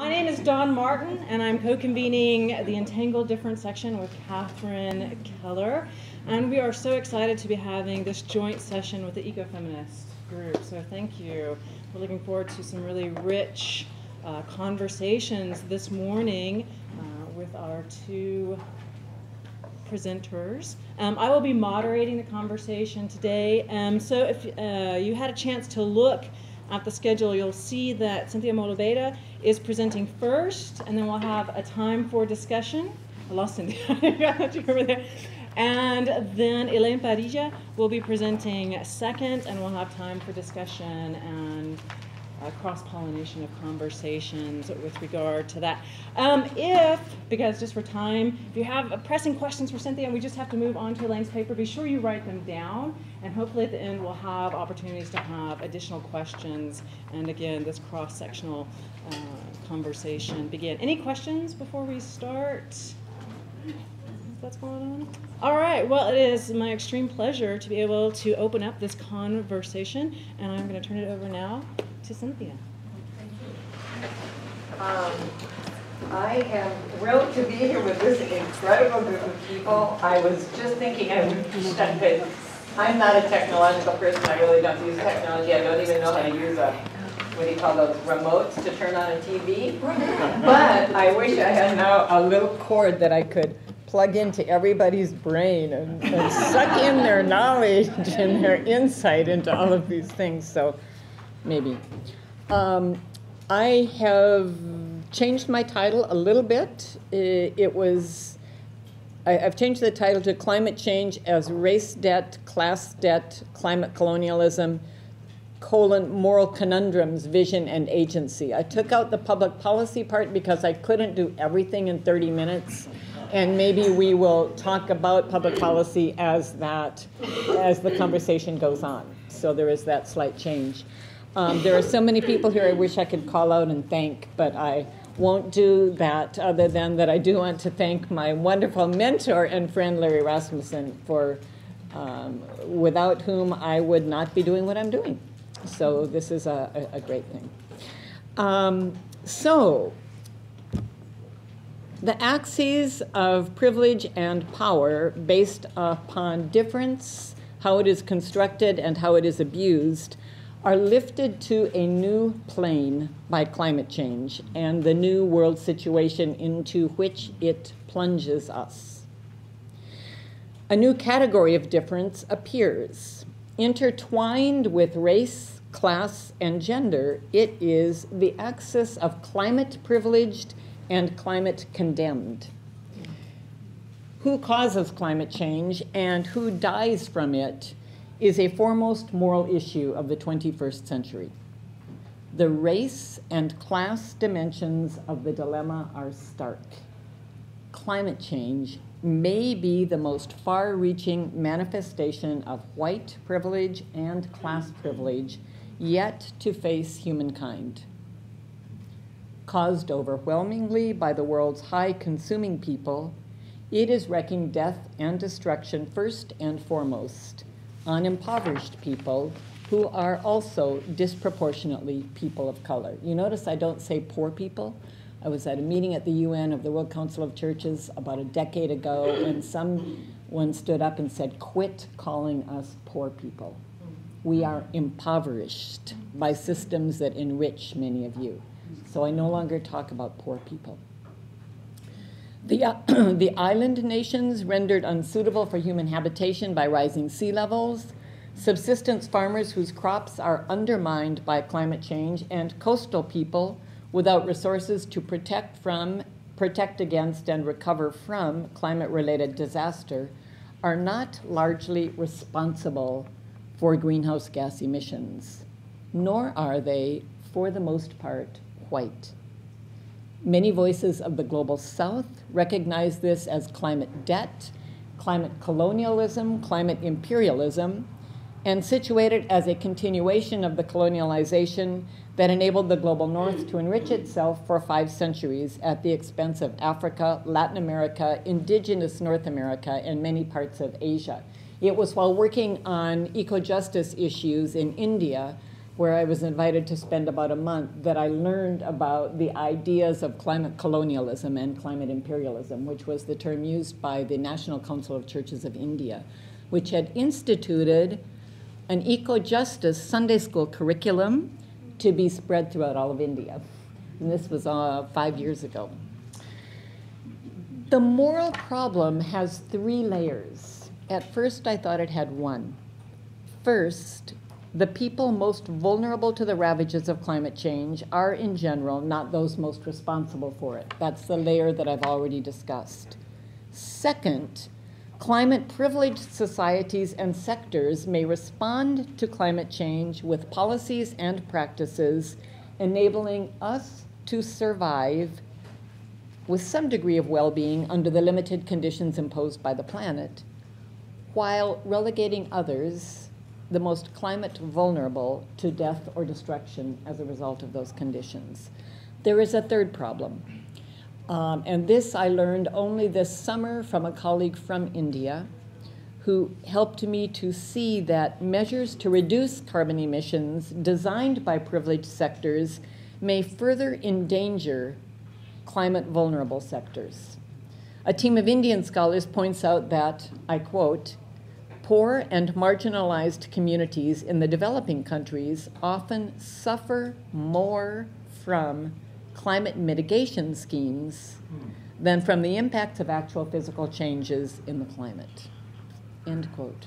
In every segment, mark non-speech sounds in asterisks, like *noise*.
My name is Dawn Martin, and I'm co-convening the Entangled Difference section with Catherine Keller. And we are so excited to be having this joint session with the Ecofeminist group. So thank you. We're looking forward to some really rich uh, conversations this morning uh, with our two presenters. Um, I will be moderating the conversation today. Um, so if uh, you had a chance to look at the schedule, you'll see that Cynthia Moe-Lobeda is presenting first, and then we'll have a time for discussion. I lost Cynthia. *laughs* You were there. And then Elaine Padilla will be presenting second, and we'll have time for discussion and uh, cross pollination of conversations with regard to that. Um, if, because just for time, if you have pressing questions for Cynthia and we just have to move on to Elaine's paper, be sure you write them down. And hopefully at the end we'll have opportunities to have additional questions and again, this cross sectional uh, conversation begin. Any questions before we start? What's going on? All right, well, it is my extreme pleasure to be able to open up this conversation, and I'm going to turn it over now to Cynthia. Thank you. Um, I am thrilled to be here with this incredible group of people. I was just thinking I would I'm not a technological person. I really don't use technology. I don't even know how to use a, what do you call those, remotes to turn on a TV. *laughs* But I wish I had now a little cord that I could plug into everybody's brain and, and suck in their knowledge and their insight into all of these things. So maybe. Um, I have changed my title a little bit. It, it was, I, have changed the title to Climate Change as Race Debt, Class Debt, Climate Colonialism, colon, Moral Conundrums, Vision and Agency. I took out the public policy part because I couldn't do everything in 30 minutes and maybe we will talk about public policy as that as the conversation goes on. So there is that slight change. Um, there are so many people here I wish I could call out and thank, but I won't do that other than that I do want to thank my wonderful mentor and friend Larry Rasmussen for um, without whom I would not be doing what I'm doing. So this is a, a, a great thing. Um, so the axes of privilege and power based upon difference, how it is constructed, and how it is abused are lifted to a new plane by climate change and the new world situation into which it plunges us. A new category of difference appears. Intertwined with race, class, and gender, it is the axis of climate privileged and climate condemned. Who causes climate change and who dies from it is a foremost moral issue of the 21st century. The race and class dimensions of the dilemma are stark. Climate change may be the most far reaching manifestation of white privilege and class privilege yet to face humankind caused overwhelmingly by the world's high consuming people, it is wreaking death and destruction first and foremost on impoverished people who are also disproportionately people of color. You notice I don't say poor people. I was at a meeting at the UN of the World Council of Churches about a decade ago, and someone stood up and said, Quit calling us poor people. We are impoverished by systems that enrich many of you. So I no longer talk about poor people. The, uh, *clears throat* the island nations rendered unsuitable for human habitation by rising sea levels, subsistence farmers whose crops are undermined by climate change, and coastal people without resources to protect from, protect against, and recover from climate related disaster are not largely responsible for greenhouse gas emissions, nor are they, for the most part, white. Many voices of the global south recognize this as climate debt, climate colonialism, climate imperialism, and situate it as a continuation of the colonialization that enabled the global north to enrich itself for five centuries at the expense of Africa, Latin America, indigenous North America, and many parts of Asia. It was while working on eco justice issues in India where I was invited to spend about a month, that I learned about the ideas of climate colonialism and climate imperialism, which was the term used by the National Council of Churches of India, which had instituted an eco justice Sunday school curriculum to be spread throughout all of India. And this was uh, five years ago. The moral problem has three layers. At first, I thought it had one. First, the people most vulnerable to the ravages of climate change are, in general, not those most responsible for it. That's the layer that I've already discussed. Second, climate privileged societies and sectors may respond to climate change with policies and practices enabling us to survive with some degree of well being under the limited conditions imposed by the planet, while relegating others the most climate vulnerable to death or destruction as a result of those conditions. There is a third problem. Um, and this I learned only this summer from a colleague from India who helped me to see that measures to reduce carbon emissions designed by privileged sectors may further endanger climate vulnerable sectors. A team of Indian scholars points out that, I quote, Poor and marginalized communities in the developing countries often suffer more from climate mitigation schemes hmm. than from the impacts of actual physical changes in the climate. End quote.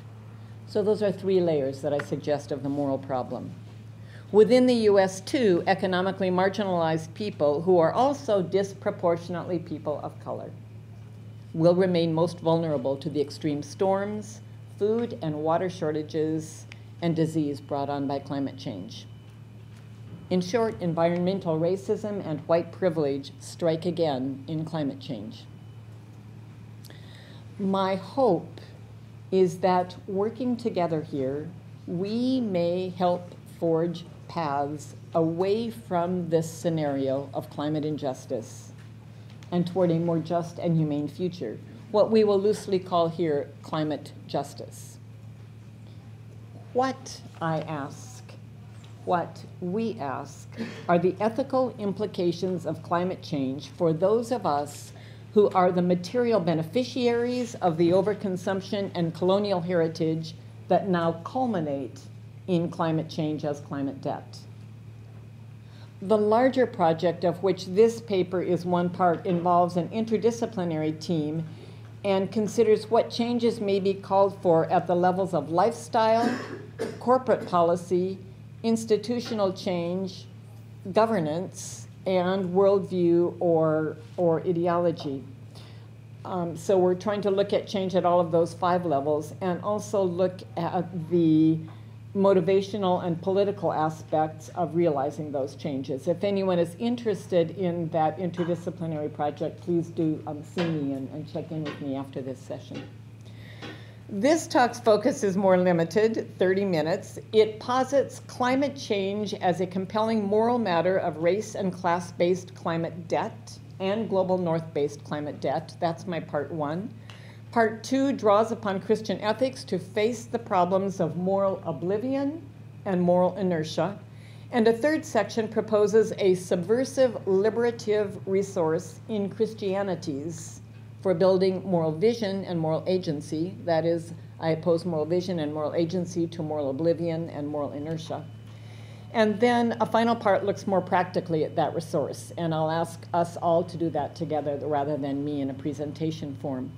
So, those are three layers that I suggest of the moral problem. Within the US, too, economically marginalized people, who are also disproportionately people of color, will remain most vulnerable to the extreme storms, food and water shortages, and disease brought on by climate change. In short, environmental racism and white privilege strike again in climate change. My hope is that working together here, we may help forge paths away from this scenario of climate injustice and toward a more just and humane future what we will loosely call here climate justice. What, I ask, what we ask, are the ethical implications of climate change for those of us who are the material beneficiaries of the overconsumption and colonial heritage that now culminate in climate change as climate debt. The larger project of which this paper is one part involves an interdisciplinary team and considers what changes may be called for at the levels of lifestyle, corporate policy, institutional change, governance, and worldview or, or ideology. Um, so we're trying to look at change at all of those five levels and also look at the motivational and political aspects of realizing those changes. If anyone is interested in that interdisciplinary project, please do um, see me and, and check in with me after this session. This talk's focus is more limited, 30 minutes. It posits climate change as a compelling moral matter of race and class based climate debt and global north based climate debt. That's my part one. Part two draws upon Christian ethics to face the problems of moral oblivion and moral inertia. And a third section proposes a subversive liberative resource in Christianities for building moral vision and moral agency. That is, I oppose moral vision and moral agency to moral oblivion and moral inertia. And then a final part looks more practically at that resource, and I'll ask us all to do that together rather than me in a presentation form.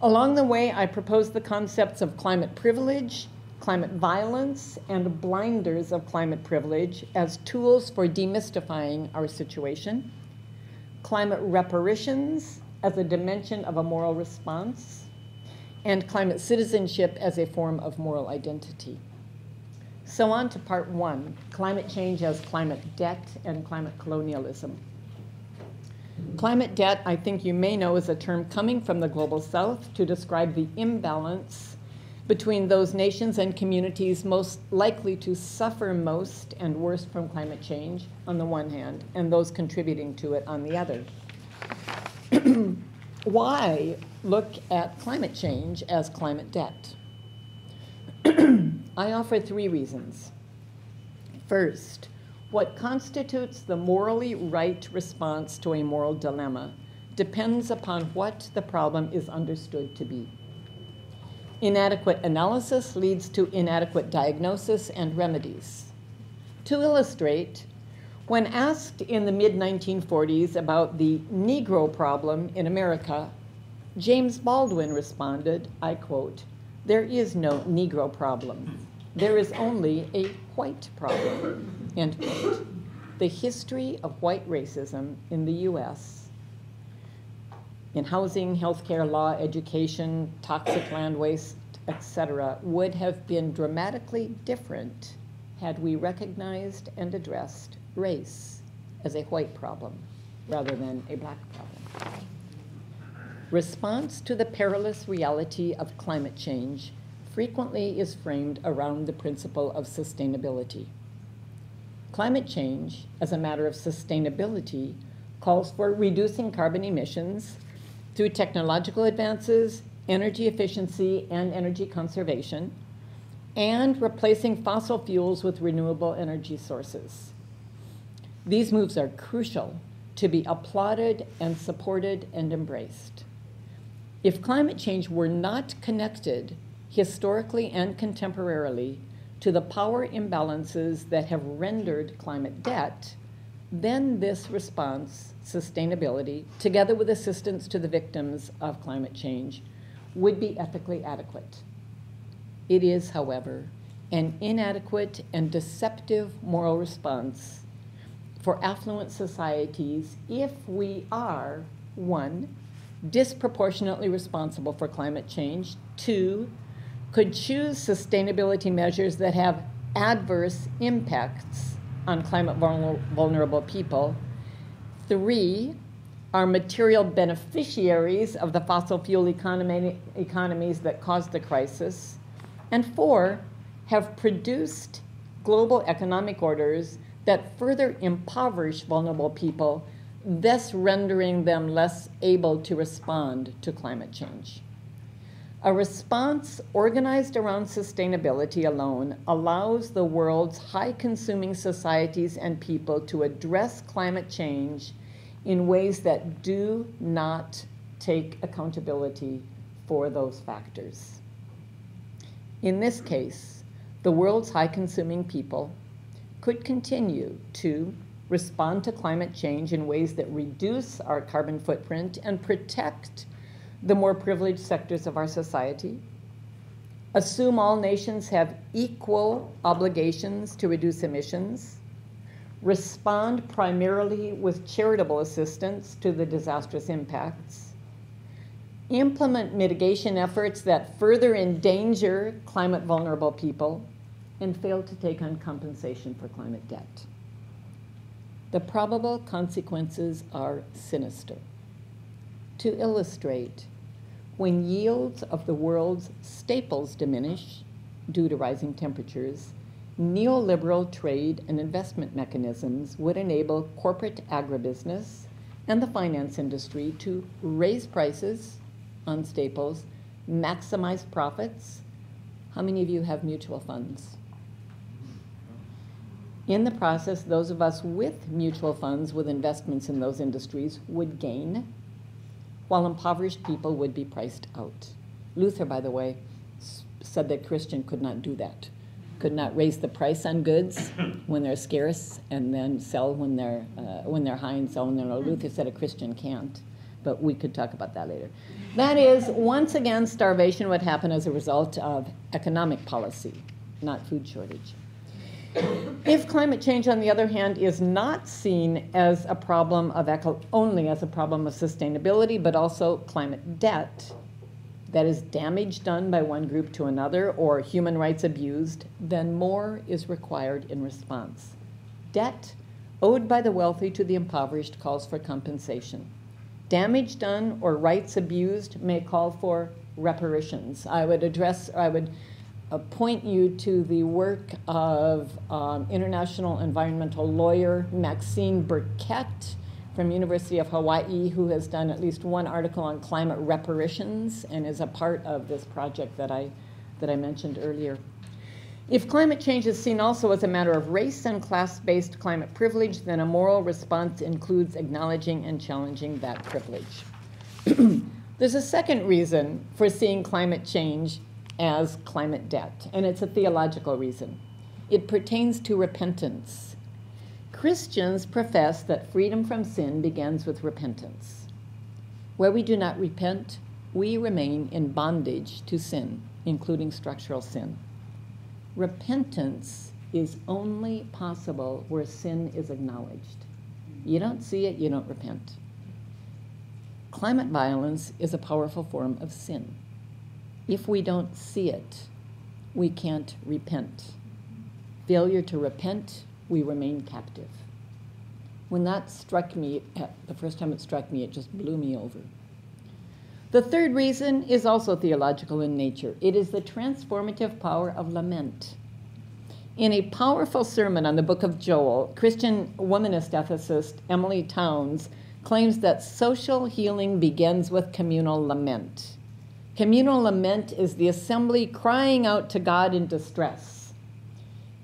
Along the way, I proposed the concepts of climate privilege, climate violence, and blinders of climate privilege as tools for demystifying our situation, climate reparations as a dimension of a moral response, and climate citizenship as a form of moral identity. So, on to part one climate change as climate debt and climate colonialism. Climate debt, I think you may know, is a term coming from the global south to describe the imbalance between those nations and communities most likely to suffer most and worst from climate change on the one hand, and those contributing to it on the other. *clears throat* Why look at climate change as climate debt? *clears throat* I offer three reasons. First, what constitutes the morally right response to a moral dilemma depends upon what the problem is understood to be. Inadequate analysis leads to inadequate diagnosis and remedies. To illustrate, when asked in the mid 1940s about the Negro problem in America, James Baldwin responded, I quote, There is no Negro problem. There is only a white problem, end quote. The history of white racism in the US in housing, healthcare, law, education, toxic land waste, etc., would have been dramatically different had we recognized and addressed race as a white problem rather than a black problem. Response to the perilous reality of climate change frequently is framed around the principle of sustainability. Climate change, as a matter of sustainability, calls for reducing carbon emissions through technological advances, energy efficiency, and energy conservation, and replacing fossil fuels with renewable energy sources. These moves are crucial to be applauded and supported and embraced. If climate change were not connected historically and contemporarily to the power imbalances that have rendered climate debt, then this response, sustainability, together with assistance to the victims of climate change, would be ethically adequate. It is, however, an inadequate and deceptive moral response for affluent societies if we are, one, disproportionately responsible for climate change, two, could choose sustainability measures that have adverse impacts on climate vulnerable people. Three, are material beneficiaries of the fossil fuel economy, economies that caused the crisis. And four, have produced global economic orders that further impoverish vulnerable people, thus rendering them less able to respond to climate change. A response organized around sustainability alone allows the world's high consuming societies and people to address climate change in ways that do not take accountability for those factors. In this case, the world's high consuming people could continue to respond to climate change in ways that reduce our carbon footprint and protect the more privileged sectors of our society, assume all nations have equal obligations to reduce emissions, respond primarily with charitable assistance to the disastrous impacts, implement mitigation efforts that further endanger climate vulnerable people, and fail to take on compensation for climate debt. The probable consequences are sinister. To illustrate, when yields of the world's staples diminish due to rising temperatures, neoliberal trade and investment mechanisms would enable corporate agribusiness and the finance industry to raise prices on staples, maximize profits. How many of you have mutual funds? In the process, those of us with mutual funds with investments in those industries would gain while impoverished people would be priced out. Luther, by the way, said that Christian could not do that, could not raise the price on goods *coughs* when they're scarce and then sell when they're uh, when they're high and sell when they're low. Luther said a Christian can't, but we could talk about that later. That is, once again, starvation would happen as a result of economic policy, not food shortage. If climate change, on the other hand, is not seen as a problem of eco- only as a problem of sustainability, but also climate debt, that is damage done by one group to another or human rights abused, then more is required in response. Debt owed by the wealthy to the impoverished calls for compensation. Damage done or rights abused may call for reparations. I would address, I would point you to the work of um, international environmental lawyer Maxine Burkett from University of Hawaii, who has done at least one article on climate reparations and is a part of this project that I, that I mentioned earlier. If climate change is seen also as a matter of race and class based climate privilege, then a moral response includes acknowledging and challenging that privilege. *clears throat* There's a second reason for seeing climate change as climate debt, and it's a theological reason. It pertains to repentance. Christians profess that freedom from sin begins with repentance. Where we do not repent, we remain in bondage to sin, including structural sin. Repentance is only possible where sin is acknowledged. You don't see it, you don't repent. Climate violence is a powerful form of sin. If we don't see it, we can't repent. Failure to repent, we remain captive. When that struck me, eh, the first time it struck me, it just blew me over. The third reason is also theological in nature it is the transformative power of lament. In a powerful sermon on the book of Joel, Christian womanist ethicist Emily Townes claims that social healing begins with communal lament. Communal lament is the assembly crying out to God in distress.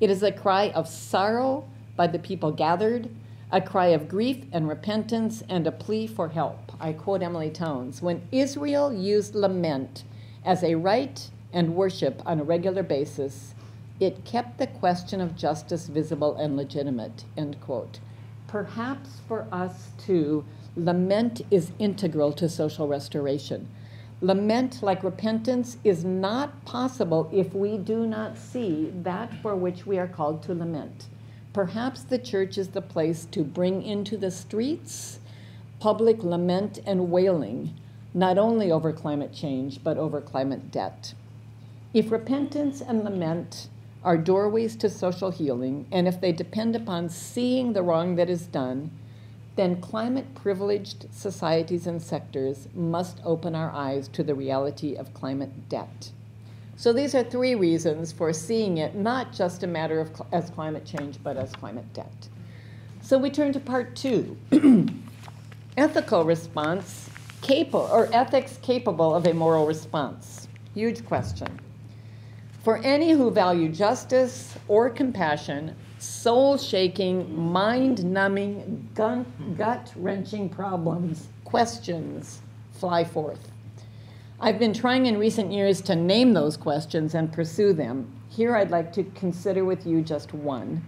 It is a cry of sorrow by the people gathered, a cry of grief and repentance, and a plea for help. I quote Emily Townes When Israel used lament as a rite and worship on a regular basis, it kept the question of justice visible and legitimate. End quote. Perhaps for us too, lament is integral to social restoration. Lament, like repentance, is not possible if we do not see that for which we are called to lament. Perhaps the church is the place to bring into the streets public lament and wailing, not only over climate change, but over climate debt. If repentance and lament are doorways to social healing, and if they depend upon seeing the wrong that is done, then climate privileged societies and sectors must open our eyes to the reality of climate debt. So these are three reasons for seeing it not just a matter of cl- as climate change, but as climate debt. So we turn to part two. *clears throat* Ethical response, capable or ethics capable of a moral response. Huge question. For any who value justice or compassion, soul shaking, mind numbing, gut wrenching problems, questions fly forth. I've been trying in recent years to name those questions and pursue them. Here I'd like to consider with you just one.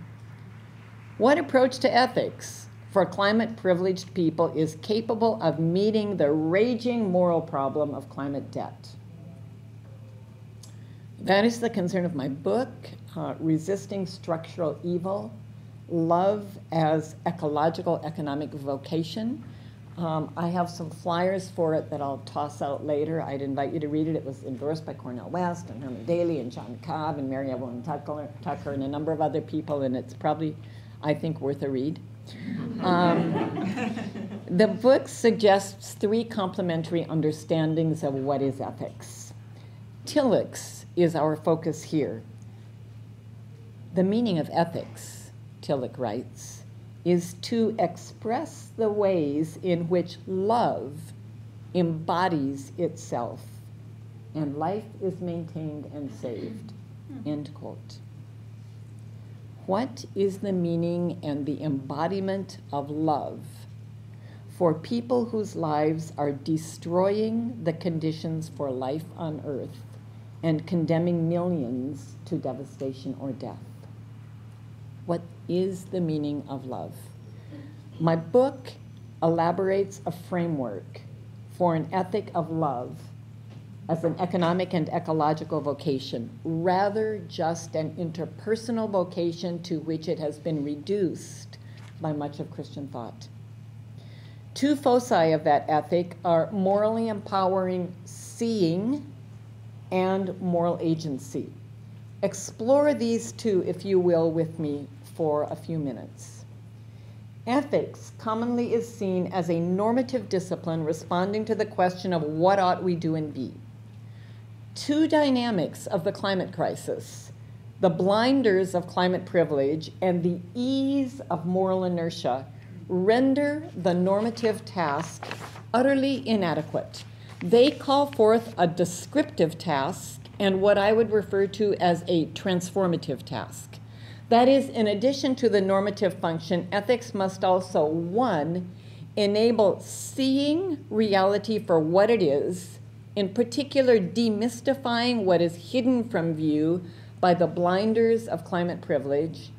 What approach to ethics for climate privileged people is capable of meeting the raging moral problem of climate debt? That is the concern of my book, uh, Resisting Structural Evil Love as Ecological Economic Vocation. Um, I have some flyers for it that I'll toss out later. I'd invite you to read it. It was endorsed by Cornel West and Herman Daly and John Cobb and Mary Evelyn Tucker, Tucker and a number of other people, and it's probably, I think, worth a read. Um, *laughs* the book suggests three complementary understandings of what is ethics. Tillich's is our focus here. The meaning of ethics, Tillich writes, is to express the ways in which love embodies itself and life is maintained and saved. Hmm. End quote. What is the meaning and the embodiment of love for people whose lives are destroying the conditions for life on earth and condemning millions to devastation or death? What is the meaning of love? My book elaborates a framework for an ethic of love as an economic and ecological vocation, rather just an interpersonal vocation to which it has been reduced by much of Christian thought. Two foci of that ethic are morally empowering seeing and moral agency. Explore these two, if you will, with me for a few minutes. Ethics commonly is seen as a normative discipline responding to the question of what ought we do and be. Two dynamics of the climate crisis the blinders of climate privilege and the ease of moral inertia render the normative task utterly inadequate. They call forth a descriptive task and what I would refer to as a transformative task. That is, in addition to the normative function, ethics must also, one, enable seeing reality for what it is, in particular, demystifying what is hidden from view by the blinders of climate privilege.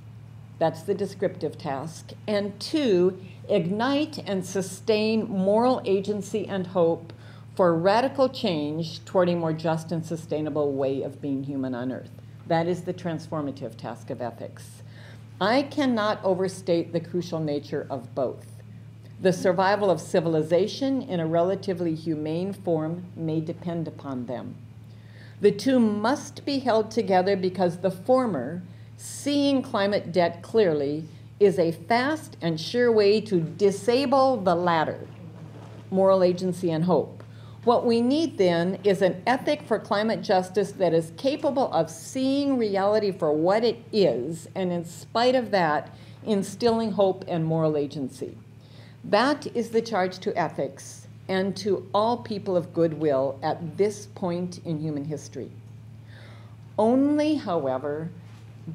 That's the descriptive task. And two, ignite and sustain moral agency and hope for radical change toward a more just and sustainable way of being human on earth. That is the transformative task of ethics. I cannot overstate the crucial nature of both. The survival of civilization in a relatively humane form may depend upon them. The two must be held together because the former, seeing climate debt clearly, is a fast and sure way to disable the latter, moral agency and hope. What we need then is an ethic for climate justice that is capable of seeing reality for what it is, and in spite of that, instilling hope and moral agency. That is the charge to ethics and to all people of goodwill at this point in human history. Only, however,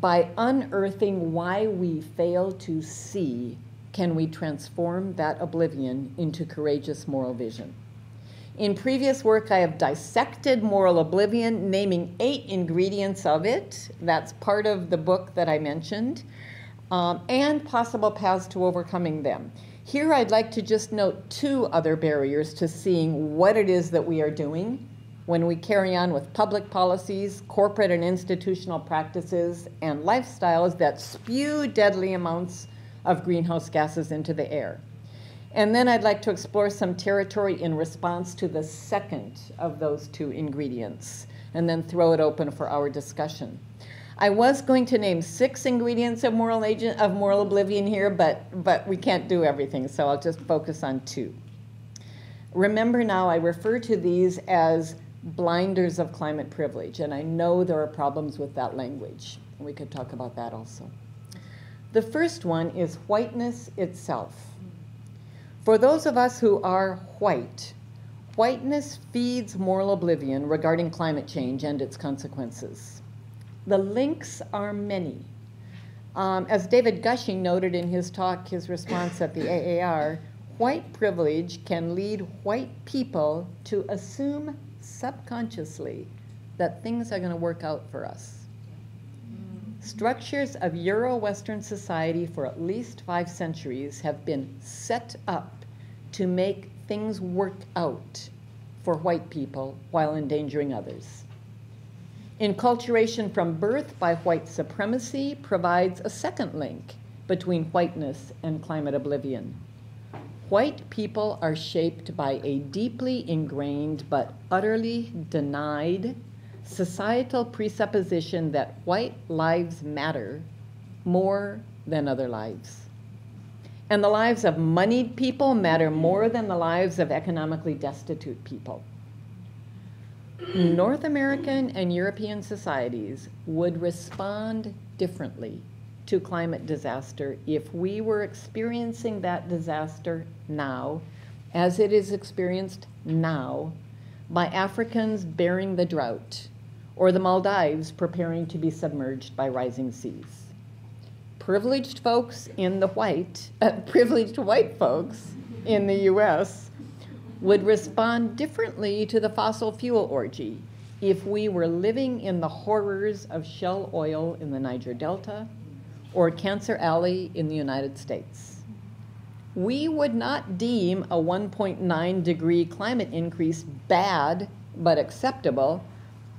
by unearthing why we fail to see can we transform that oblivion into courageous moral vision. In previous work, I have dissected moral oblivion, naming eight ingredients of it. That's part of the book that I mentioned, um, and possible paths to overcoming them. Here I'd like to just note two other barriers to seeing what it is that we are doing when we carry on with public policies, corporate and institutional practices, and lifestyles that spew deadly amounts of greenhouse gases into the air. And then I'd like to explore some territory in response to the second of those two ingredients, and then throw it open for our discussion. I was going to name six ingredients of moral agent of moral oblivion here, but but we can't do everything, so I'll just focus on two. Remember now, I refer to these as blinders of climate privilege, and I know there are problems with that language. We could talk about that also. The first one is whiteness itself. For those of us who are white, whiteness feeds moral oblivion regarding climate change and its consequences. The links are many. Um, as David Gushing noted in his talk, his response at the AAR, white privilege can lead white people to assume subconsciously that things are going to work out for us. Structures of Euro Western society for at least five centuries have been set up to make things work out for white people while endangering others. Enculturation from birth by white supremacy provides a second link between whiteness and climate oblivion. White people are shaped by a deeply ingrained but utterly denied societal presupposition that white lives matter more than other lives. And the lives of moneyed people matter more than the lives of economically destitute people. North American and European societies would respond differently to climate disaster if we were experiencing that disaster now, as it is experienced now, by Africans bearing the drought, or the Maldives preparing to be submerged by rising seas. Privileged folks in the white, uh, *laughs* privileged white folks in the US would respond differently to the fossil fuel orgy if we were living in the horrors of shell oil in the Niger Delta or Cancer Alley in the United States. We would not deem a 1.9 degree climate increase bad but acceptable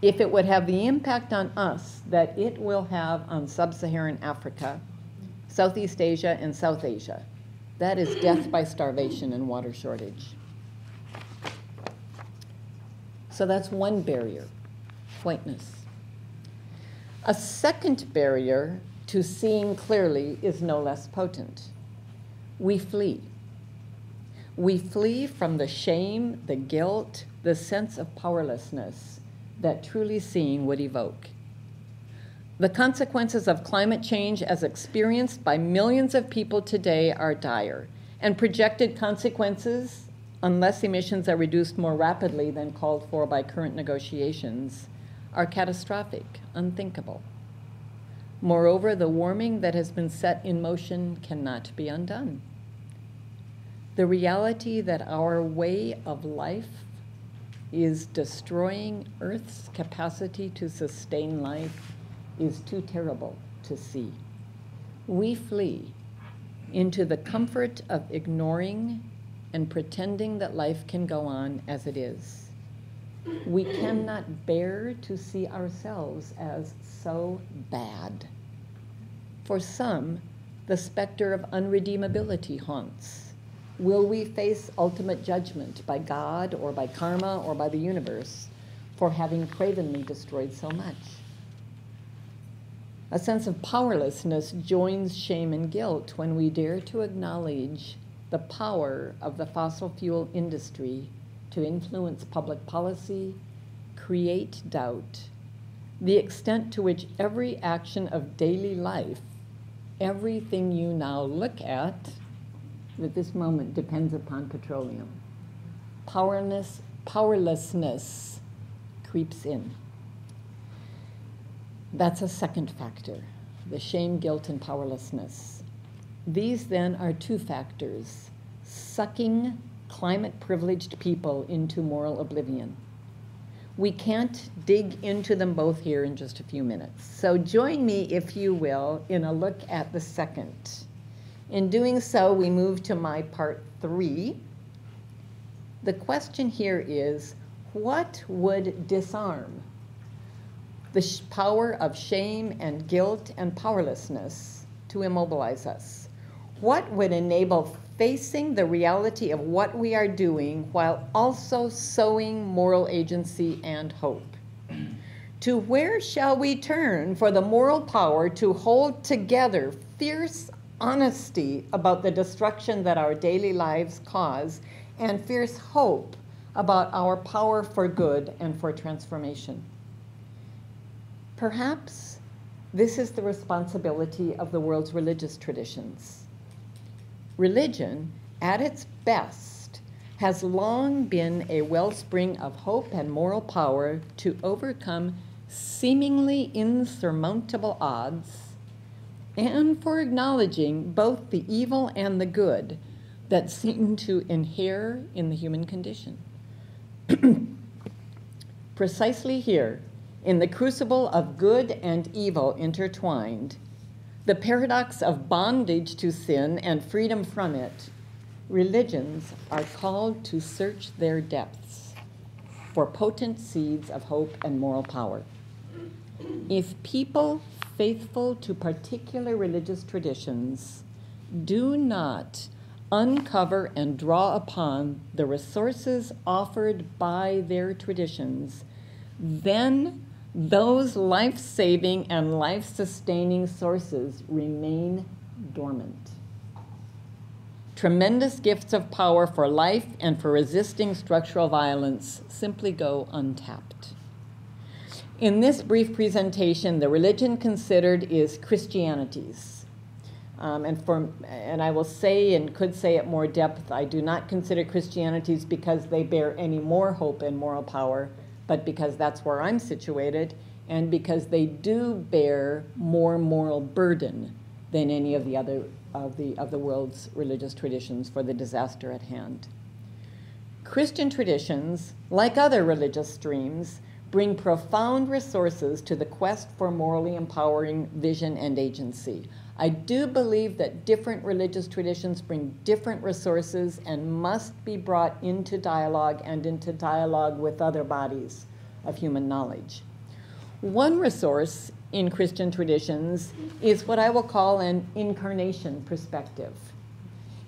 if it would have the impact on us that it will have on sub Saharan Africa, Southeast Asia, and South Asia. That is death by starvation and water shortage. So that's one barrier, whiteness. A second barrier to seeing clearly is no less potent. We flee. We flee from the shame, the guilt, the sense of powerlessness that truly seeing would evoke. The consequences of climate change, as experienced by millions of people today, are dire, and projected consequences unless emissions are reduced more rapidly than called for by current negotiations, are catastrophic, unthinkable. Moreover, the warming that has been set in motion cannot be undone. The reality that our way of life is destroying Earth's capacity to sustain life is too terrible to see. We flee into the comfort of ignoring and pretending that life can go on as it is. We cannot bear to see ourselves as so bad. For some, the specter of unredeemability haunts. Will we face ultimate judgment by God or by karma or by the universe for having cravenly destroyed so much? A sense of powerlessness joins shame and guilt when we dare to acknowledge the power of the fossil fuel industry to influence public policy, create doubt, the extent to which every action of daily life, everything you now look at at this moment depends upon petroleum. Powerless, powerlessness creeps in. That's a second factor the shame, guilt, and powerlessness. These then are two factors sucking climate privileged people into moral oblivion. We can't dig into them both here in just a few minutes. So join me, if you will, in a look at the second. In doing so, we move to my part three. The question here is what would disarm the power of shame and guilt and powerlessness to immobilize us? What would enable facing the reality of what we are doing while also sowing moral agency and hope? To where shall we turn for the moral power to hold together fierce honesty about the destruction that our daily lives cause and fierce hope about our power for good and for transformation? Perhaps this is the responsibility of the world's religious traditions. Religion, at its best, has long been a wellspring of hope and moral power to overcome seemingly insurmountable odds and for acknowledging both the evil and the good that seem to inhere in the human condition. *clears throat* Precisely here, in the crucible of good and evil intertwined, the paradox of bondage to sin and freedom from it, religions are called to search their depths for potent seeds of hope and moral power. If people faithful to particular religious traditions do not uncover and draw upon the resources offered by their traditions, then those life saving and life sustaining sources remain dormant. Tremendous gifts of power for life and for resisting structural violence simply go untapped. In this brief presentation, the religion considered is Christianity's. Um, and, for, and I will say and could say at more depth, I do not consider Christianity's because they bear any more hope and moral power but because that's where I'm situated, and because they do bear more moral burden than any of the other of the, of the world's religious traditions for the disaster at hand. Christian traditions, like other religious streams, bring profound resources to the quest for morally empowering vision and agency. I do believe that different religious traditions bring different resources and must be brought into dialogue and into dialogue with other bodies of human knowledge. One resource in Christian traditions is what I will call an incarnation perspective.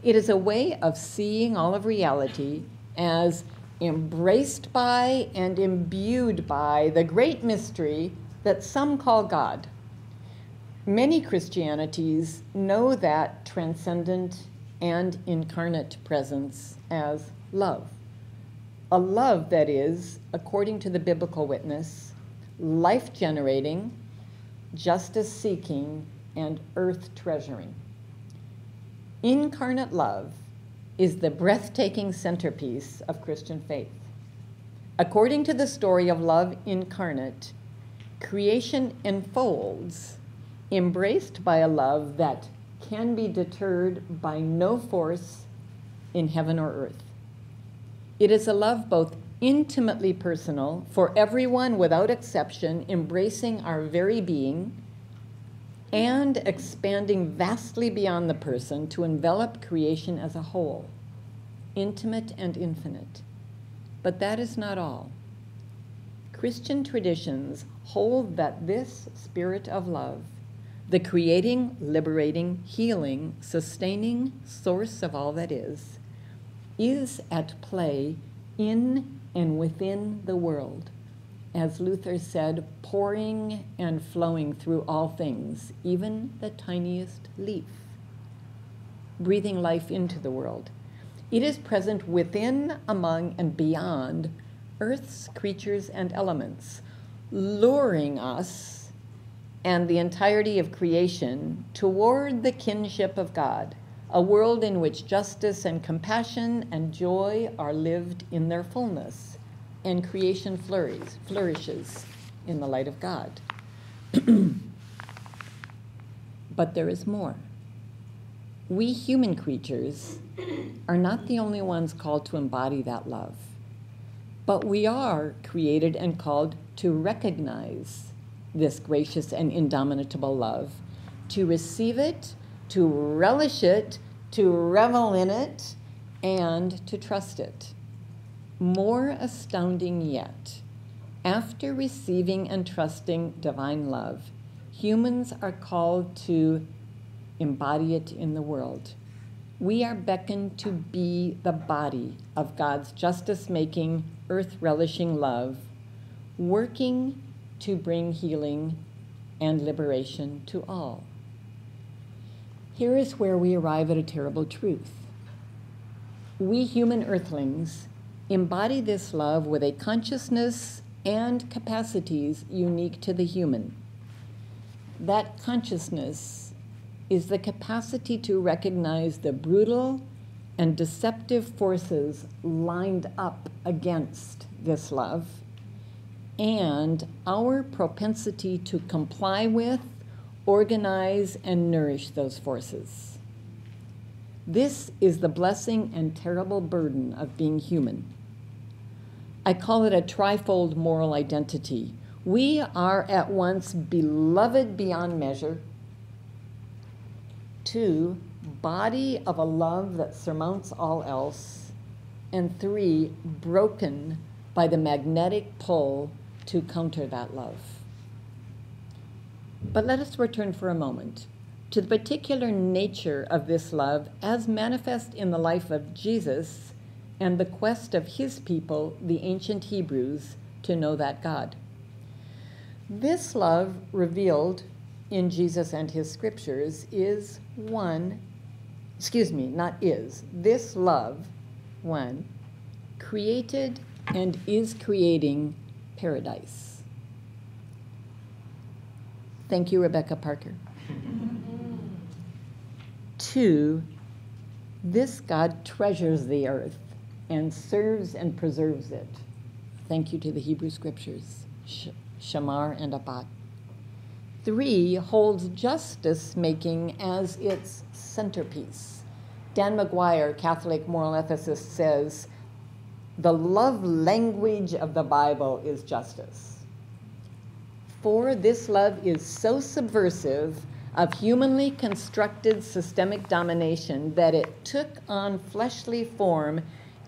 It is a way of seeing all of reality as embraced by and imbued by the great mystery that some call God Many Christianities know that transcendent and incarnate presence as love. A love that is, according to the biblical witness, life generating, justice seeking, and earth treasuring. Incarnate love is the breathtaking centerpiece of Christian faith. According to the story of love incarnate, creation enfolds, embraced by a love that can be deterred by no force in heaven or earth. It is a love both intimately personal, for everyone without exception, embracing our very being, and expanding vastly beyond the person to envelop creation as a whole, intimate and infinite. But that is not all. Christian traditions hold that this spirit of love, the creating, liberating, healing, sustaining source of all that is, is at play in and within the world, as Luther said, pouring and flowing through all things, even the tiniest leaf, breathing life into the world. It is present within, among, and beyond Earth's creatures and elements, luring us and the entirety of creation toward the kinship of God, a world in which justice and compassion and joy are lived in their fullness, and creation flourishes, flourishes in the light of God. *clears throat* but there is more. We human creatures are not the only ones called to embody that love, but we are created and called to recognize this gracious and indomitable love, to receive it, to relish it, to revel in it, and to trust it. More astounding yet, after receiving and trusting divine love, humans are called to embody it in the world. We are beckoned to be the body of God's justice making, earth relishing love, working to bring healing and liberation to all. Here is where we arrive at a terrible truth. We human earthlings embody this love with a consciousness and capacities unique to the human. That consciousness is the capacity to recognize the brutal and deceptive forces lined up against this love and our propensity to comply with, organize, and nourish those forces. This is the blessing and terrible burden of being human. I call it a trifold moral identity. We are at once beloved beyond measure, two, body of a love that surmounts all else, and three, broken by the magnetic pull to counter that love. But let us return for a moment to the particular nature of this love as manifest in the life of Jesus and the quest of his people, the ancient Hebrews, to know that God. This love revealed in Jesus and his scriptures is one, excuse me, not is, this love, one, created and is creating paradise. Thank you, Rebecca Parker. Two, this God treasures the earth and serves and preserves it. Thank you to the Hebrew scriptures, Shamar and Abad. Three, holds justice making as its centerpiece. Dan Maguire, Catholic moral ethicist, says the love language of the Bible is justice. For this love is so subversive of humanly constructed systemic domination that it took on fleshly form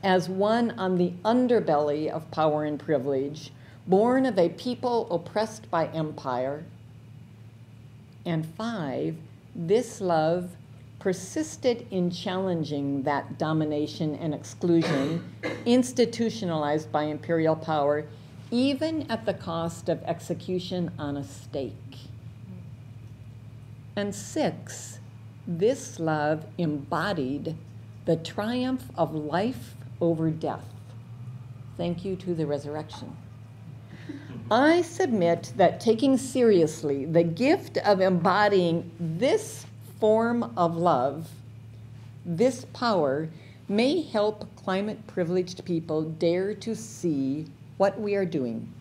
as one on the underbelly of power and privilege, born of a people oppressed by empire. And five, this love persisted in challenging that domination and exclusion *coughs* institutionalized by imperial power, even at the cost of execution on a stake. And six, this love embodied the triumph of life over death. Thank you to the resurrection. I submit that taking seriously the gift of embodying this form of love, this power, may help climate privileged people dare to see what we are doing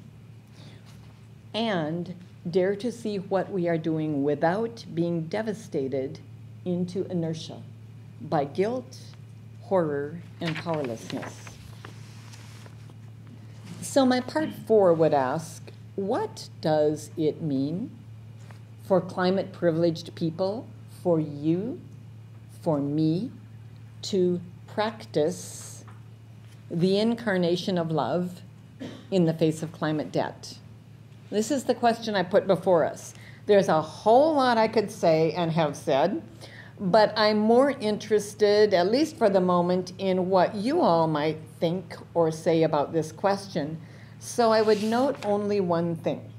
and dare to see what we are doing without being devastated into inertia by guilt, horror, and powerlessness. So, my part four would ask what does it mean for climate privileged people, for you, for me, to practice the incarnation of love in the face of climate debt? This is the question I put before us. There's a whole lot I could say and have said, but I'm more interested, at least for the moment, in what you all might think or say about this question. So I would note only one thing.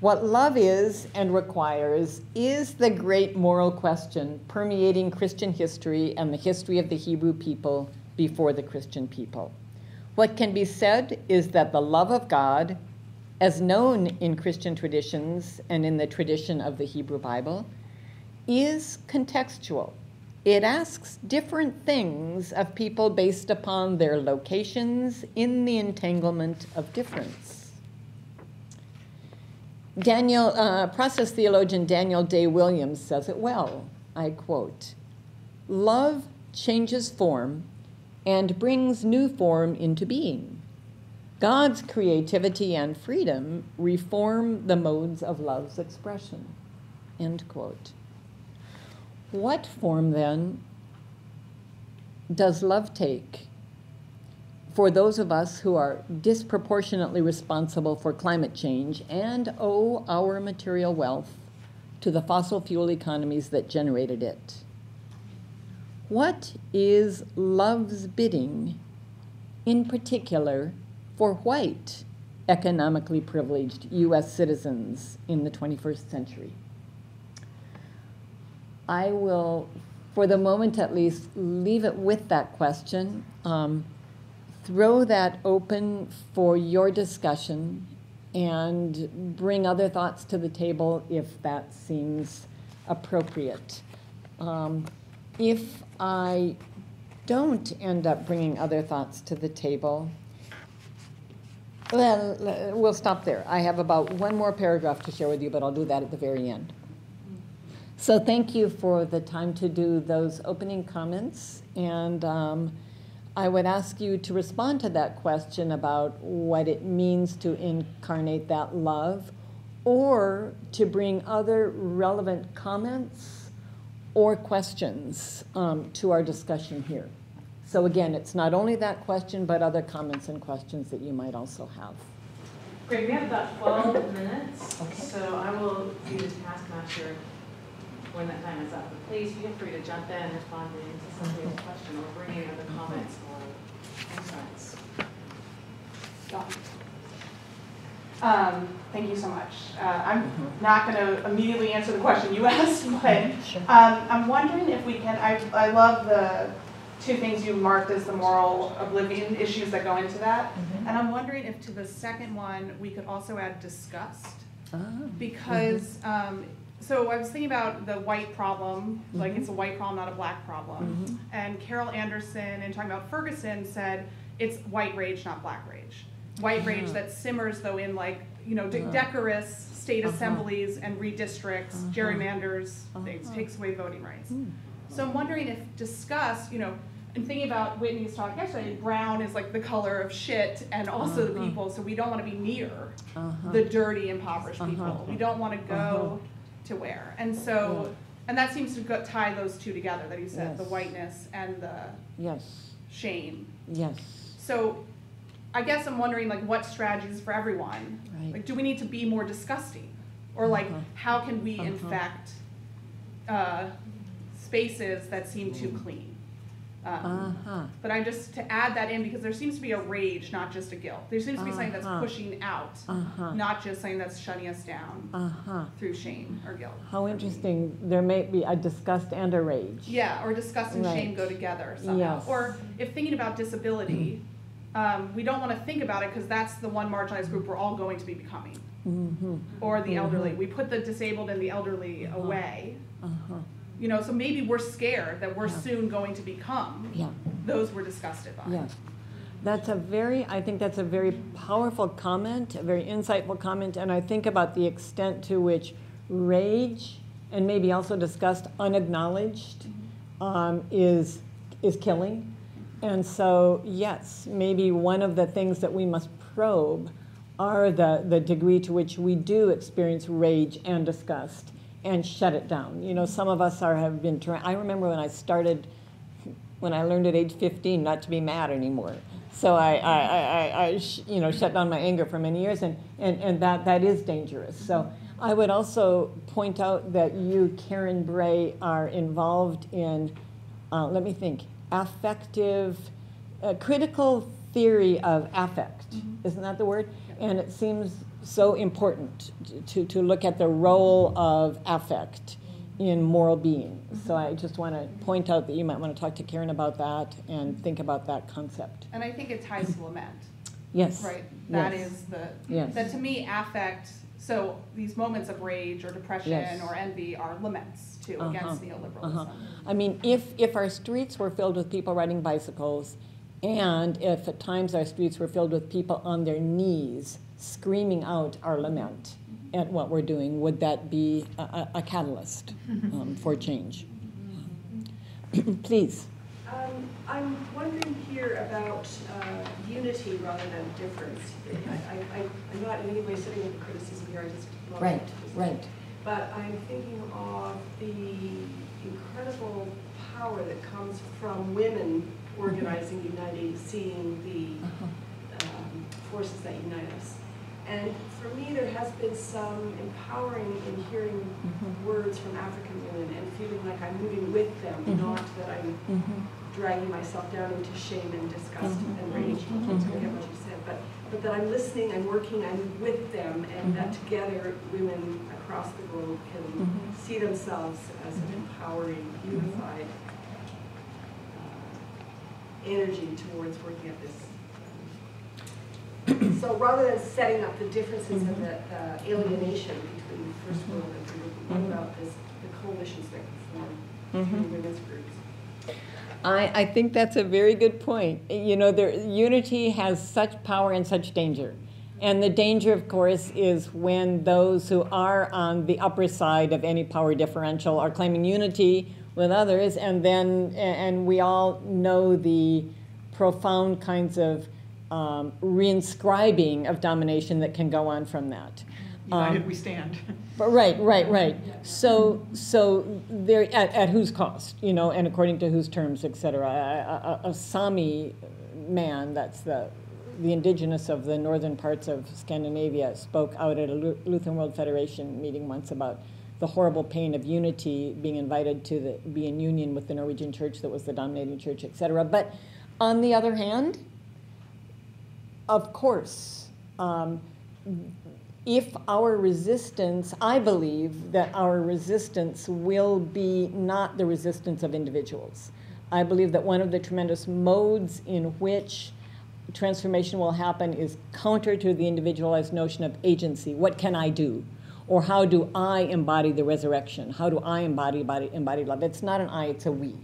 What love is and requires is the great moral question permeating Christian history and the history of the Hebrew people before the Christian people. What can be said is that the love of God, as known in Christian traditions and in the tradition of the Hebrew Bible, is contextual. It asks different things of people based upon their locations in the entanglement of difference. Daniel, uh, process theologian Daniel Day Williams says it well. I quote Love changes form and brings new form into being. God's creativity and freedom reform the modes of love's expression. End quote. What form then does love take for those of us who are disproportionately responsible for climate change and owe our material wealth to the fossil fuel economies that generated it? What is love's bidding, in particular for white, economically privileged U.S. citizens in the 21st century? I will, for the moment at least, leave it with that question. Um, throw that open for your discussion and bring other thoughts to the table if that seems appropriate. Um, if I don't end up bringing other thoughts to the table, well, we'll stop there. I have about one more paragraph to share with you, but I'll do that at the very end. So thank you for the time to do those opening comments. And um, I would ask you to respond to that question about what it means to incarnate that love or to bring other relevant comments or questions um, to our discussion here. So again, it's not only that question, but other comments and questions that you might also have. Great, we have about 12 minutes, Okay. so I will be the taskmaster when that time is up. But please feel free to jump in, and respond to somebody's question, or bring in other comments or insights. Um, thank you so much. Uh, I'm not going to immediately answer the question you *laughs* asked, but um, I'm wondering if we can. I, I love the two things you marked as the moral oblivion issues that go into that. And I'm wondering if to the second one we could also add disgust. Ah, Because, um, so I was thinking about the white problem, like it's a white problem, not a black problem. And Carol Anderson, in talking about Ferguson, said it's white rage, not black rage. White rage Uh-huh. that simmers though in like, you know, de- Uh-huh. decorous state Uh-huh. assemblies and redistricts, Uh-huh. gerrymanders, things, Uh-huh. takes away voting rights. So I'm wondering if discuss, you know, and thinking about Whitney's talk yesterday, brown is like the color of shit and also the Uh-huh. people, so we don't want to be near Uh-huh. the dirty, impoverished Uh-huh. people. We don't want to go Uh-huh. to where. And so, and that seems to go, tie those two together that you said, the Yes. whiteness and the Yes, shame. yes, So I guess I'm wondering like what strategies for everyone? Right. Like, do we need to be more disgusting? Or like, Uh-huh. how can we Uh-huh. infect uh, spaces that seem too clean? Um, uh-huh, But I'm just, to add that in, because there seems to be a rage, not just a guilt. There seems to be something that's Uh-huh. pushing out, uh-huh, not just something that's shutting us down uh-huh. through shame or guilt. How interesting, there may be a disgust and a rage. Yeah, or disgust and shame Right. go together somehow. Yes. Or if thinking about disability, um, we don't want to think about it because that's the one marginalized group we're all going to be becoming. Mm-hmm, Or the elderly. Mhm. We put the disabled and the elderly Uh-huh. away. uh-huh, You know, so maybe we're scared that we're Yeah. soon going to become yeah, those we're disgusted by. yeah. That's a very, I think that's a very powerful comment, a very insightful comment, and I think about the extent to which rage, and maybe also disgust unacknowledged, um, is, is killing. And so, yes, maybe one of the things that we must probe are the, the degree to which we do experience rage and disgust and shut it down. You know, some of us are, have been, I remember when I started, when I learned at age 15 not to be mad anymore. So I, I, I, I sh- you know, shut down my anger for many years, and, and, and that, that is dangerous. So I would also point out that you, Karen Bray, are involved in, uh, let me think, affective, uh, critical theory of affect. Isn't that the word? And it seems so important to, to look at the role of affect in moral being. So I just want to point out that you might want to talk to Karen about that and think about that concept. And I think it ties to lament, Yes. right? That Yes. is the, Yes. that to me affect, so these moments of rage or depression Yes. or envy are laments too Uh-huh. against Uh-huh. neoliberalism. I mean, if, if our streets were filled with people riding bicycles, and if at times our streets were filled with people on their knees screaming out our lament at what we're doing, would that be a, a, a catalyst *laughs* um, for change? *clears throat* Please. Um, I'm wondering here about uh, unity rather than difference. I, I, I'm not in any way sitting with criticism here, I just love Right, it. right. But I'm thinking of the incredible power that comes from women organizing, uniting, seeing the um, forces that unite us. And for me, there has been some empowering in hearing words from African women and feeling like I'm moving with them, Mhm. not that I'm Mhm. dragging myself down into shame and disgust Mhm. and rage. I forget what you said, but, but that I'm listening, I'm working, I'm with them, and that together women across the globe can see themselves as an empowering, unified uh, energy towards working at this. So rather than setting up the differences and the uh, alienation between the first world and third world, what about this, the coalitions that can form Mhm. through women's groups? I, I think that's a very good point. You know, there, unity has such power and such danger. And the danger, of course, is when those who are on the upper side of any power differential are claiming unity with others, and then, and we all know the profound kinds of um, reinscribing of domination that can go on from that. United Um, we stand. but *laughs* Right, right, right. So, so there, at, at whose cost, you know, and according to whose terms, et cetera. A, a, a Sami man, that's the, the indigenous of the northern parts of Scandinavia, spoke out at a Lutheran World Federation meeting once about the horrible pain of unity, being invited to the, be in union with the Norwegian church that was the dominating church, et cetera. But on the other hand, of course, um, if our resistance, I believe that our resistance will be not the resistance of individuals. I believe that one of the tremendous modes in which transformation will happen is counter to the individualized notion of agency. What can I do? Or how do I embody the resurrection? How do I embody, embody, embody love? It's not an I, it's a we.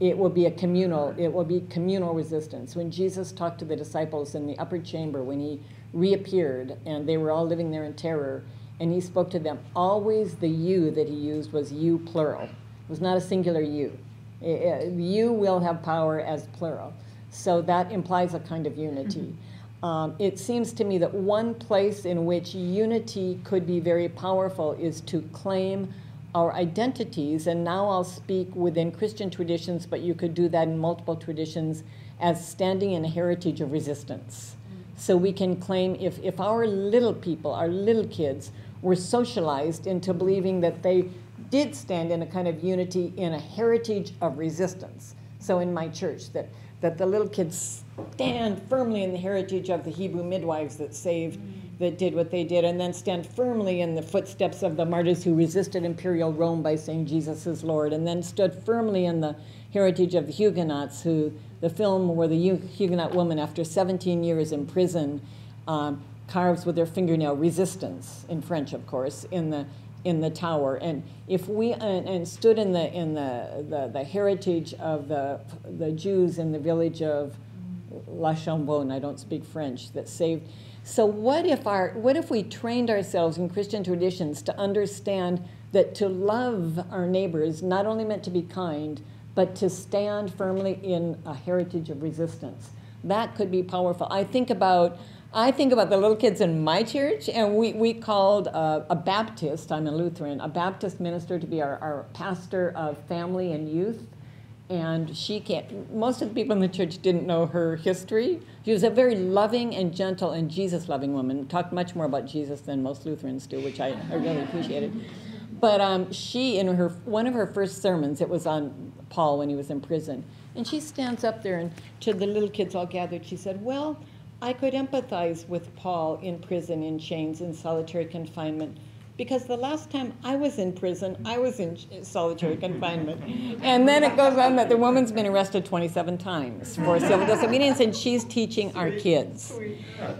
It will be a communal, it will be communal resistance. When Jesus talked to the disciples in the upper chamber, when he reappeared and they were all living there in terror, and he spoke to them, always the you that he used was you plural. It was not a singular you. You will have power as plural. So that implies a kind of unity. Um, it seems to me that one place in which unity could be very powerful is to claim our identities. And now I'll speak within Christian traditions, but you could do that in multiple traditions as standing in a heritage of resistance. Mm-hmm. So we can claim if, if our little people, our little kids, were socialized into believing that they did stand in a kind of unity in a heritage of resistance. So in my church, that, that the little kids stand firmly in the heritage of the Hebrew midwives that saved, mm-hmm. That did what they did, and then stand firmly in the footsteps of the martyrs who resisted imperial Rome by saying Jesus is Lord, and then stood firmly in the heritage of the Huguenots, who the film where the Huguenot woman, after 17 years in prison, um, carves with their fingernail resistance in French, of course, in the in the tower. And if we and, and stood in the in the, the the heritage of the the Jews in the village of La Chambonne, I don't speak French, that saved. So what if our what if we trained ourselves in Christian traditions to understand that to love our neighbors not only meant to be kind, but to stand firmly in a heritage of resistance. That could be powerful. I think about I think about the little kids in my church, and we, we called a, a Baptist, I'm a Lutheran, a Baptist minister to be our, our pastor of family and youth and she can't most of the people in the church didn't know her history. She was a very loving and gentle and jesus loving woman. Talked much more about jesus than most lutherans do which i, I really appreciated. But um, she in her one of her first sermons it was on paul when he was in prison and she stands up there and to the little kids all gathered she said well i could empathize with paul in prison in chains in solitary confinement because the last time I was in prison, I was in solitary confinement. *laughs* And then it goes on that the woman's been arrested 27 times for civil disobedience, and she's teaching our kids.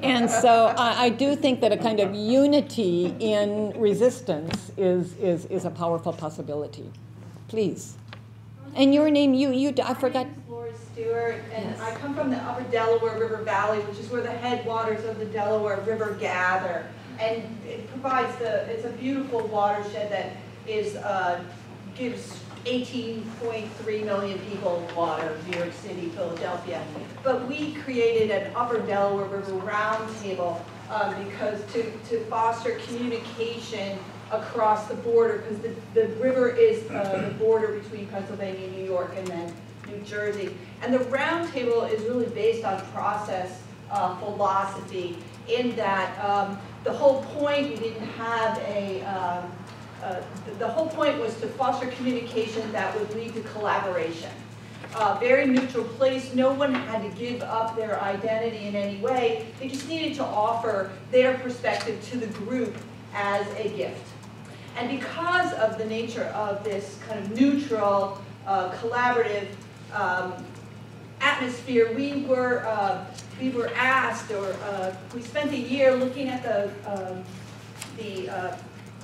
And so I, I do think that a kind of unity in resistance is, is, is a powerful possibility. Please. And your name, you, you, I forgot. Laura Stewart, and I come from the upper Delaware River Valley, which is where the headwaters of the Delaware River gather. And it provides the, it's a beautiful watershed that is, uh, gives 18.3 million people water, New York City, Philadelphia. But we created an upper Delaware River roundtable um, because to, to foster communication across the border, because the, the river is uh, the border between Pennsylvania, New York, and then New Jersey. And the roundtable is really based on process uh, philosophy in that um, the whole point, we didn't have a, um, uh, the whole point was to foster communication that would lead to collaboration. Uh, very neutral place, no one had to give up their identity in any way, they just needed to offer their perspective to the group as a gift. And because of the nature of this kind of neutral, uh, collaborative um, atmosphere, we were uh, we were asked, or uh, we spent a year looking at the um, the uh,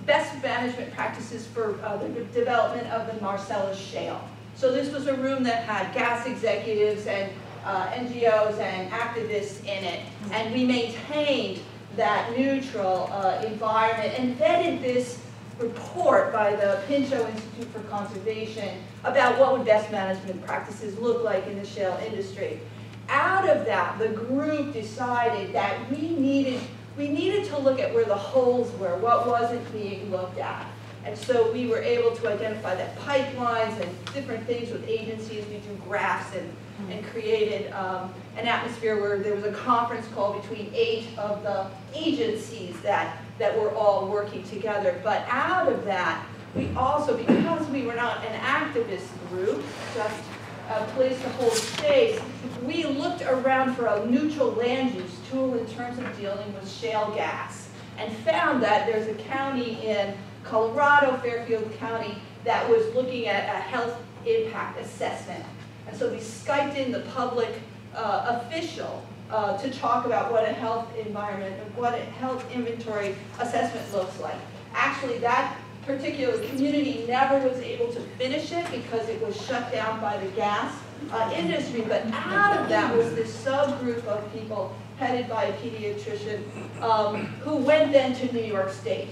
best management practices for uh, the development of the Marcellus Shale. So this was a room that had gas executives and uh, NGOs and activists in it, and we maintained that neutral uh, environment and vetted this report by the Pinchot Institute for Conservation about what would best management practices look like in the shale industry. Out of that, the group decided that we needed, we needed to look at where the holes were, what wasn't being looked at. And so we were able to identify that pipelines and different things with agencies, we drew graphs and, and created um, an atmosphere where there was a conference call between eight of the agencies that that we're all working together. But out of that, we also, because we were not an activist group, just a place to hold space, we looked around for a neutral land use tool in terms of dealing with shale gas and found that there's a county in Colorado, Garfield County, that was looking at a health impact assessment. And so we Skyped in the public uh, official uh, to talk about what a health environment, and what a health inventory assessment looks like. Actually, that particular community never was able to finish it because it was shut down by the gas uh, industry. But out of that was this subgroup of people headed by a pediatrician um, who went then to New York State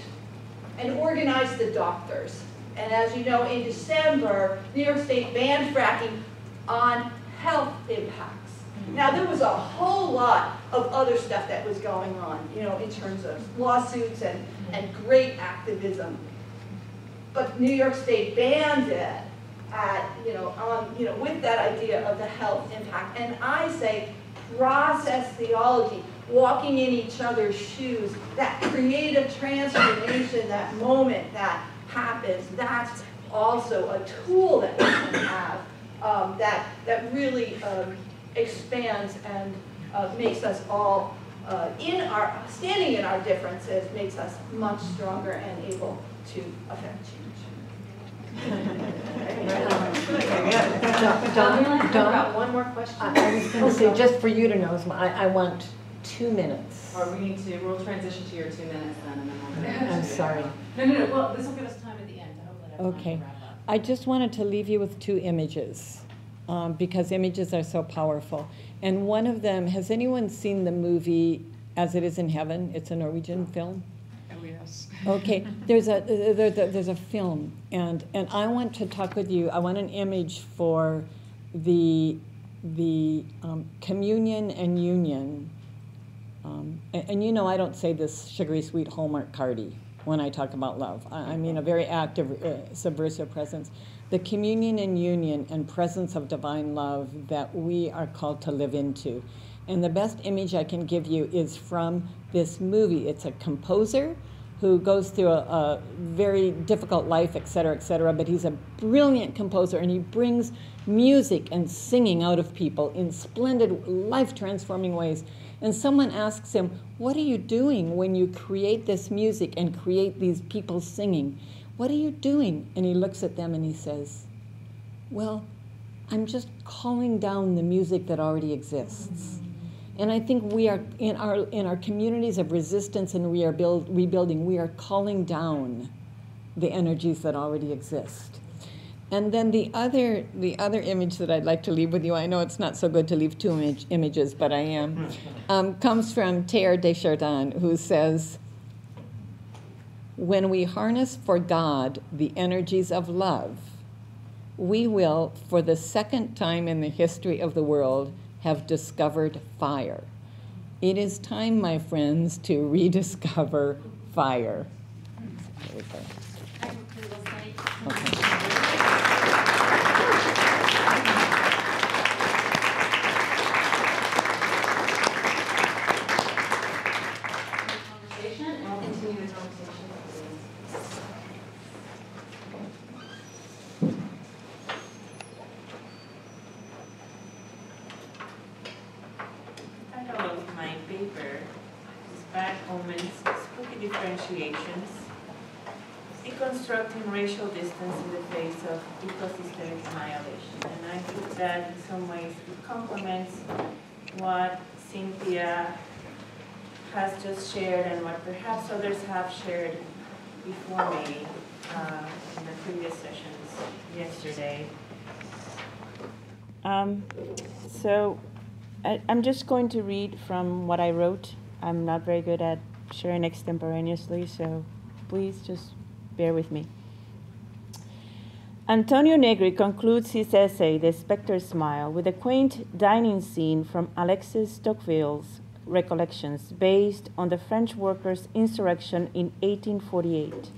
and organized the doctors. And as you know, in December, New York State banned fracking on health impact. Now, there was a whole lot of other stuff that was going on, you know, in terms of lawsuits and, and great activism. But New York State banned it at, you know, on, you know, with that idea of the health impact. And I say process theology, walking in each other's shoes, that creative transformation, that moment that happens, that's also a tool that we can have um, that, that really um, expands and uh, makes us all, uh, in our, standing in our differences, makes us much stronger and able to affect change. Don, I've Don, got one more question. I I was going to say, just for you to know, I, I want two minutes. Or we need to, we'll transition to your two minutes then, and then we'll. I'm sorry. No, no, no, well, this will give us time at the end to hopefully have time Okay. to wrap up. I just wanted to leave you with two images um, because images are so powerful. And one of them, has anyone seen the movie As It Is in Heaven? It's a Norwegian film. Oh, yes. *laughs* Okay, there's a there, there- there's a film, and and I want to talk with you. I want an image for the the um, communion and union. Um, and, and you know, I don't say this sugary sweet Hallmark cardy when I talk about love. I, I mean a very active, uh, subversive presence. The communion and union and presence of divine love that we are called to live into. And the best image I can give you is from this movie. It's a composer who goes through a, a very difficult life, et cetera, et cetera, but he's a brilliant composer and he brings music and singing out of people in splendid, life transforming ways. And someone asks him, What are you doing when you create this music and create these people singing? What are you doing? And he looks at them and he says, Well, I'm just calling down the music that already exists. And I think we are in our in our communities of resistance and we are build, rebuilding. We are calling down the energies that already exist. And then the other the other image that I'd like to leave with you. I know it's not so good to leave two image, images, but I am. Um, comes from Teilhard de Chardin, who says, "When we harness for God the energies of love." we will, for the second time in the history of the world, have discovered fire. It is time, my friends, to rediscover fire. There we go. Okay. Conversation, and we'll continue the conversation. title of my paper is Bad Omens, Spooky Differentiations, Deconstructing Racial Distance in the Face of Ecosystem Annihilation. And I think that in some ways it complements what Cynthia has just shared and what perhaps others have shared before me uh, in the previous sessions yesterday. Um, So I, I'm just going to read from what I wrote. I'm not very good at sharing extemporaneously, so please just bear with me. Antonio Negri concludes his essay, The Spectre Smile, with a quaint dining scene from Alexis Tocqueville's Recollections, based on the French workers' insurrection in 1848.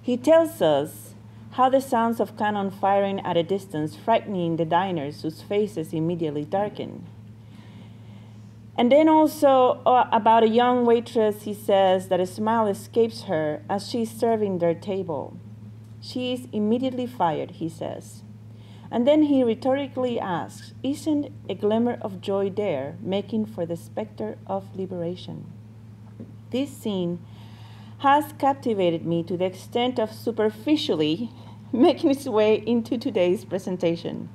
He tells us how the sounds of cannon firing at a distance frightening the diners whose faces immediately darken. And then also uh, about a young waitress, he says that a smile escapes her as she is serving their table. She is immediately fired, he says. And then he rhetorically asks, Isn't a glimmer of joy there, making for the specter of liberation? This scene has captivated me to the extent of superficially *laughs* making its way into today's presentation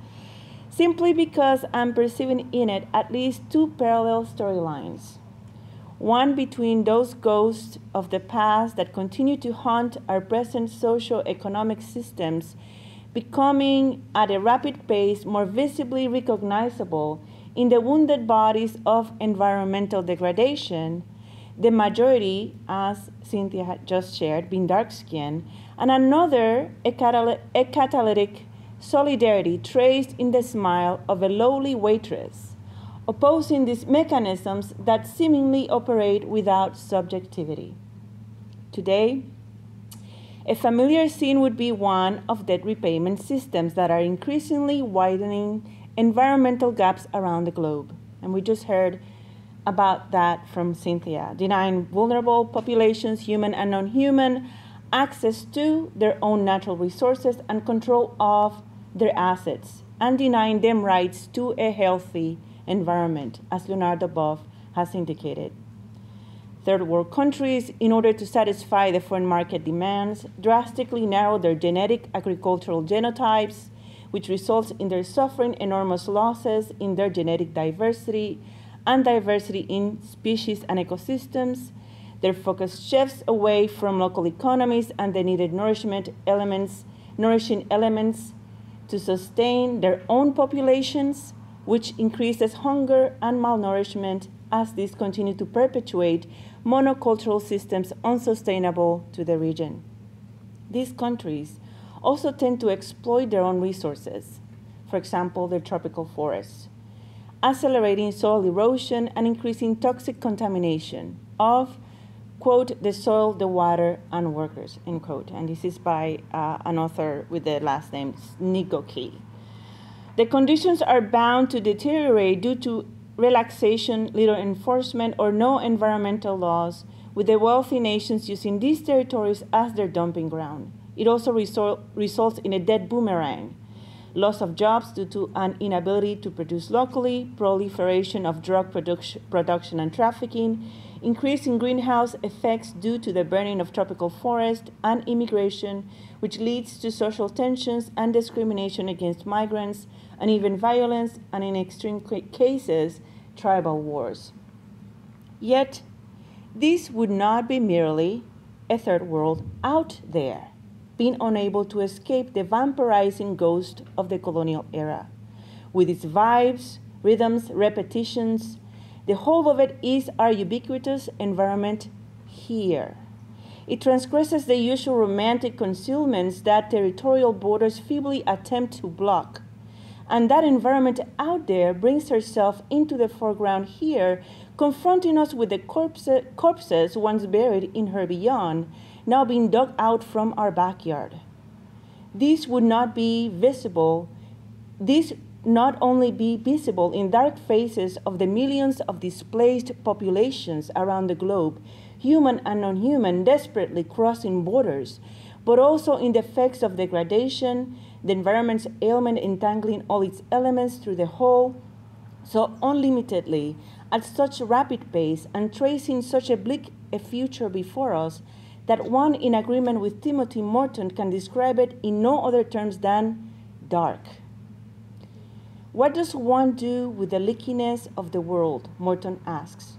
simply because I'm perceiving in it at least two parallel storylines. One between those ghosts of the past that continue to haunt our present socio-economic systems, becoming at a rapid pace more visibly recognizable in the wounded bodies of environmental degradation, the majority, as Cynthia had just shared, being dark-skinned, and another, a, catal- a catalytic solidarity traced in the smile of a lowly waitress, opposing these mechanisms that seemingly operate without subjectivity. Today, a familiar scene would be one of debt repayment systems that are increasingly widening environmental gaps around the globe. And we just heard about that from Cynthia, denying vulnerable populations, human and non human, access to their own natural resources and control of their assets and denying them rights to a healthy environment, as Leonardo Boff has indicated. Third world countries, in order to satisfy the foreign market demands, drastically narrow their genetic agricultural genotypes, which results in their suffering enormous losses in their genetic diversity and diversity in species and ecosystems. Their focus shifts away from local economies and the needed nourishment elements, nourishing elements to sustain their own populations which increases hunger and malnourishment as these continue to perpetuate monocultural systems unsustainable to the region. These countries also tend to exploit their own resources, for example, their tropical forests, accelerating soil erosion and increasing toxic contamination of, quote, the soil, the water, and workers, end quote. And this is by uh, an author with the last name Nigoki. The conditions are bound to deteriorate due to relaxation, little enforcement, or no environmental laws, with the wealthy nations using these territories as their dumping ground. It also result, results in a debt boomerang loss of jobs due to an inability to produce locally, proliferation of drug production, production and trafficking, increase in greenhouse effects due to the burning of tropical forest, and immigration, which leads to social tensions and discrimination against migrants, and even violence, and in extreme cases, tribal wars. Yet, this would not be merely a third world out there being unable to escape the vampirizing ghost of the colonial era. With its vibes, rhythms, repetitions, the whole of it is our ubiquitous environment here. It transgresses the usual romantic concealments that territorial borders feebly attempt to block. And that environment out there brings herself into the foreground here, confronting us with the corpse, corpses once buried in her beyond now being dug out from our backyard. These would not be visible, these not only be visible in dark faces of the millions of displaced populations around the globe, human and non human, desperately crossing borders, but also in the effects of degradation, the environment's ailment entangling all its elements through the whole, so unlimitedly, at such rapid pace, and tracing such a bleak a future before us that one in agreement with Timothy Morton can describe it in no other terms than dark. What does one do with the leakiness of the world? Morton asks.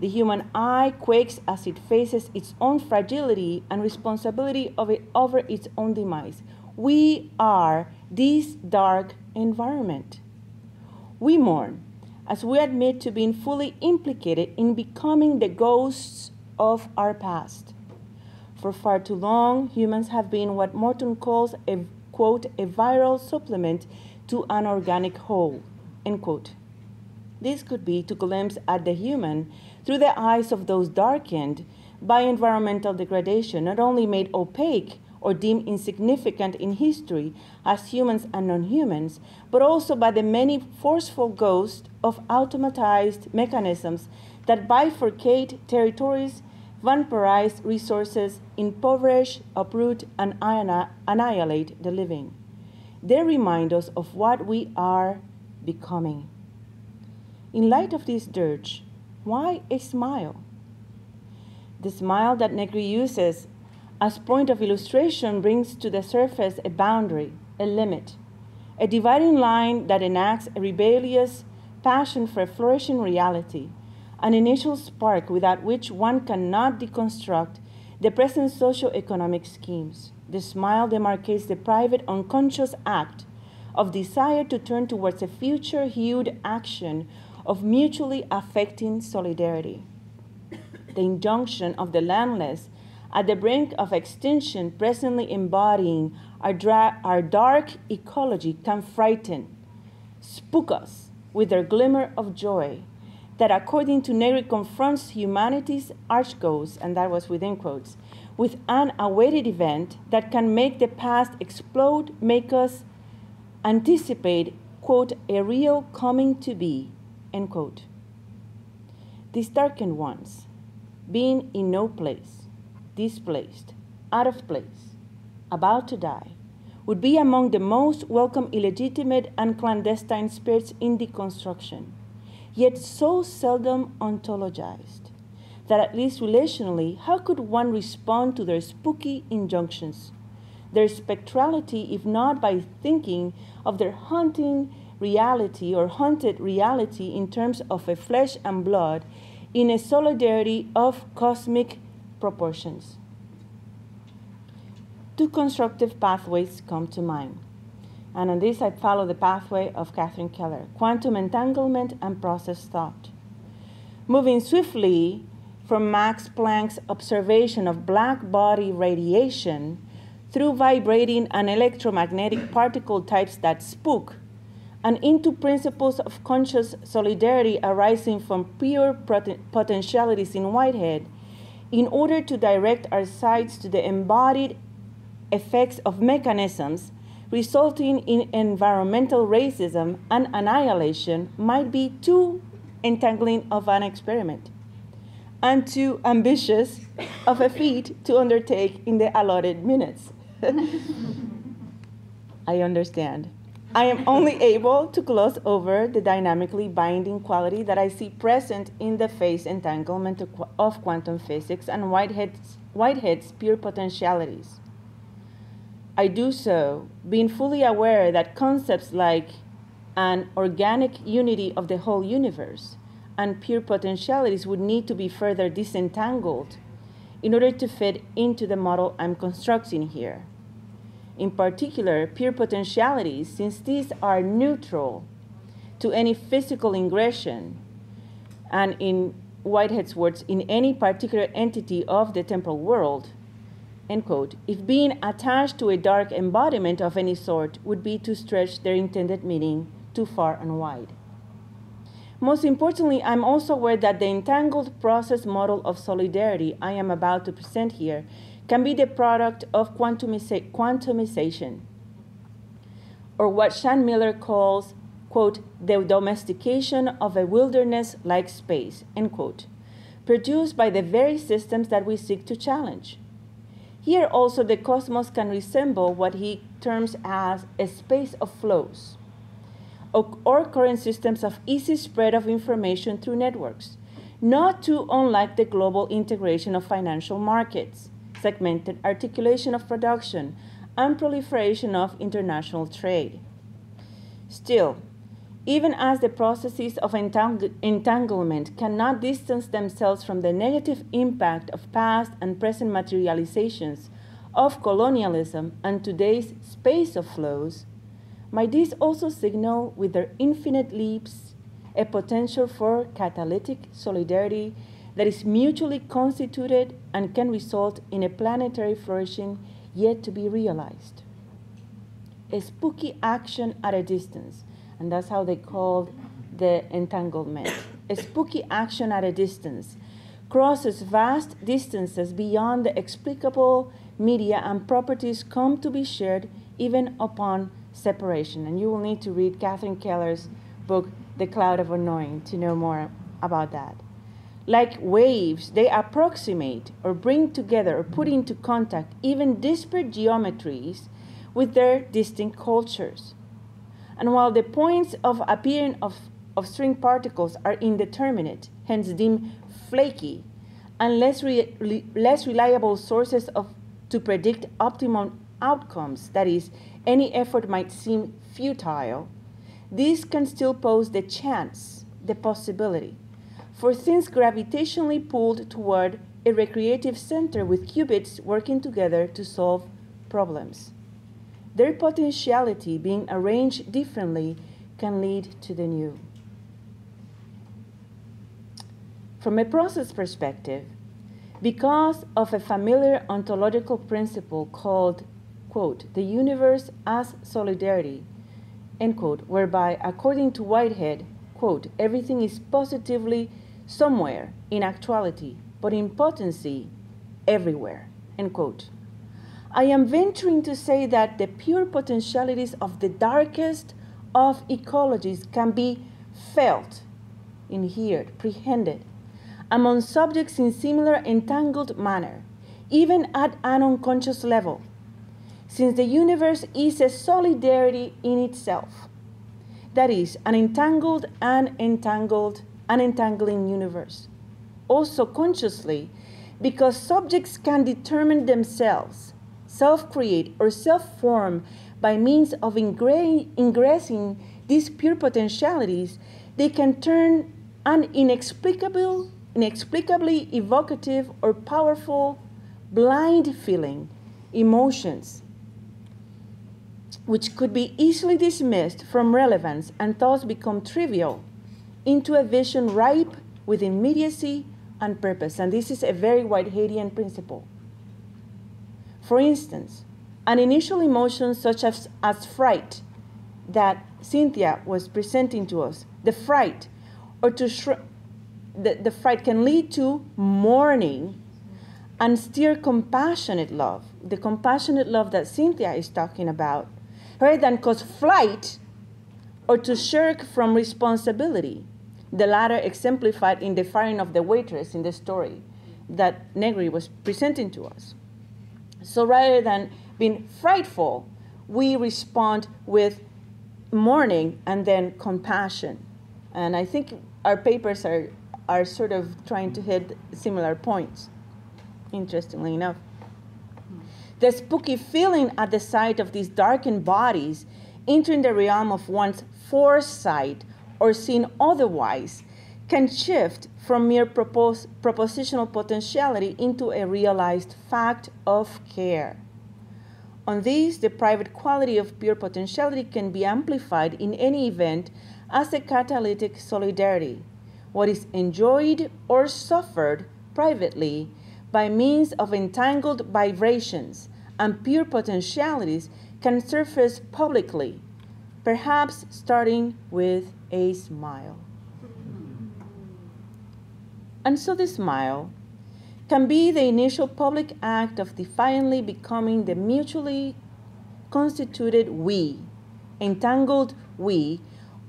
The human eye quakes as it faces its own fragility and responsibility of it over its own demise. We are this dark environment. We mourn as we admit to being fully implicated in becoming the ghosts of our past. For far too long, humans have been what Morton calls a quote, a viral supplement to an organic whole, end quote. This could be to glimpse at the human through the eyes of those darkened by environmental degradation, not only made opaque or deemed insignificant in history as humans and non humans, but also by the many forceful ghosts of automatized mechanisms that bifurcate territories vampirize resources, impoverish, uproot, and annihilate the living. They remind us of what we are becoming. In light of this dirge, why a smile? The smile that Negri uses as point of illustration brings to the surface a boundary, a limit, a dividing line that enacts a rebellious passion for a flourishing reality an initial spark without which one cannot deconstruct the present socio-economic schemes. The smile demarcates the private unconscious act of desire to turn towards a future hued action of mutually affecting solidarity. The injunction of the landless at the brink of extinction, presently embodying our, dra- our dark ecology, can frighten, spook us with their glimmer of joy, that according to Negri confronts humanity's arch ghost, and that was within quotes, with an awaited event that can make the past explode, make us anticipate, quote, a real coming to be, end quote. These darkened ones, being in no place, displaced, out of place, about to die, would be among the most welcome illegitimate and clandestine spirits in deconstruction yet so seldom ontologized that, at least relationally, how could one respond to their spooky injunctions? Their spectrality, if not by thinking of their haunting reality or haunted reality in terms of a flesh and blood in a solidarity of cosmic proportions. Two constructive pathways come to mind. And on this, I follow the pathway of Catherine Keller quantum entanglement and process thought. Moving swiftly from Max Planck's observation of black body radiation through vibrating and electromagnetic particle types that spook, and into principles of conscious solidarity arising from pure potentialities in Whitehead, in order to direct our sights to the embodied effects of mechanisms resulting in environmental racism and annihilation might be too entangling of an experiment and too ambitious of a feat to undertake in the allotted minutes. *laughs* I understand. I am only able to gloss over the dynamically binding quality that I see present in the phase entanglement of quantum physics and Whitehead's, Whitehead's pure potentialities. I do so being fully aware that concepts like an organic unity of the whole universe and pure potentialities would need to be further disentangled in order to fit into the model I'm constructing here. In particular, pure potentialities, since these are neutral to any physical ingression, and in Whitehead's words, in any particular entity of the temporal world, end quote, if being attached to a dark embodiment of any sort would be to stretch their intended meaning too far and wide. Most importantly, I'm also aware that the entangled process model of solidarity I am about to present here can be the product of quantumisa- quantumization, or what Shan Miller calls, quote, the domestication of a wilderness like space, end quote, produced by the very systems that we seek to challenge. Here also, the cosmos can resemble what he terms as a space of flows, or current systems of easy spread of information through networks, not too unlike the global integration of financial markets, segmented articulation of production, and proliferation of international trade. Still, even as the processes of entang- entanglement cannot distance themselves from the negative impact of past and present materializations of colonialism and today's space of flows, might these also signal with their infinite leaps a potential for catalytic solidarity that is mutually constituted and can result in a planetary flourishing yet to be realized? A spooky action at a distance and that's how they called the entanglement. A spooky action at a distance crosses vast distances beyond the explicable media and properties come to be shared even upon separation. And you will need to read Catherine Keller's book, The Cloud of Unknowing, to know more about that. Like waves, they approximate or bring together or put into contact even disparate geometries with their distinct cultures. And while the points of appearance of, of string particles are indeterminate, hence deemed flaky, and less, re, less reliable sources of, to predict optimum outcomes, that is, any effort might seem futile, these can still pose the chance, the possibility, for things gravitationally pulled toward a recreative center with qubits working together to solve problems. Their potentiality being arranged differently can lead to the new. From a process perspective, because of a familiar ontological principle called, quote, the universe as solidarity, end quote, whereby, according to Whitehead, quote, everything is positively somewhere in actuality, but in potency everywhere, end quote. I am venturing to say that the pure potentialities of the darkest of ecologies can be felt, inhered, prehended among subjects in similar entangled manner, even at an unconscious level, since the universe is a solidarity in itself. That is, an entangled and entangled, unentangling universe. Also consciously, because subjects can determine themselves self create, or self form by means of ingressing these pure potentialities, they can turn an inexplicable, inexplicably evocative or powerful blind feeling, emotions, which could be easily dismissed from relevance and thus become trivial, into a vision ripe with immediacy and purpose. And this is a very Whiteheadian principle. For instance, an initial emotion such as, as fright that Cynthia was presenting to us, the fright, or to the, the fright can lead to mourning and steer compassionate love, the compassionate love that Cynthia is talking about, rather than cause flight or to shirk from responsibility. The latter exemplified in the firing of the waitress in the story that Negri was presenting to us. So rather than being frightful, we respond with mourning and then compassion. And I think our papers are, are sort of trying to hit similar points, interestingly enough. The spooky feeling at the sight of these darkened bodies entering the realm of one's foresight or seen otherwise can shift from mere propos- propositional potentiality into a realized fact of care. On this, the private quality of pure potentiality can be amplified in any event as a catalytic solidarity. What is enjoyed or suffered privately by means of entangled vibrations and pure potentialities can surface publicly, perhaps starting with a smile. And so the smile can be the initial public act of defiantly becoming the mutually constituted we, entangled we,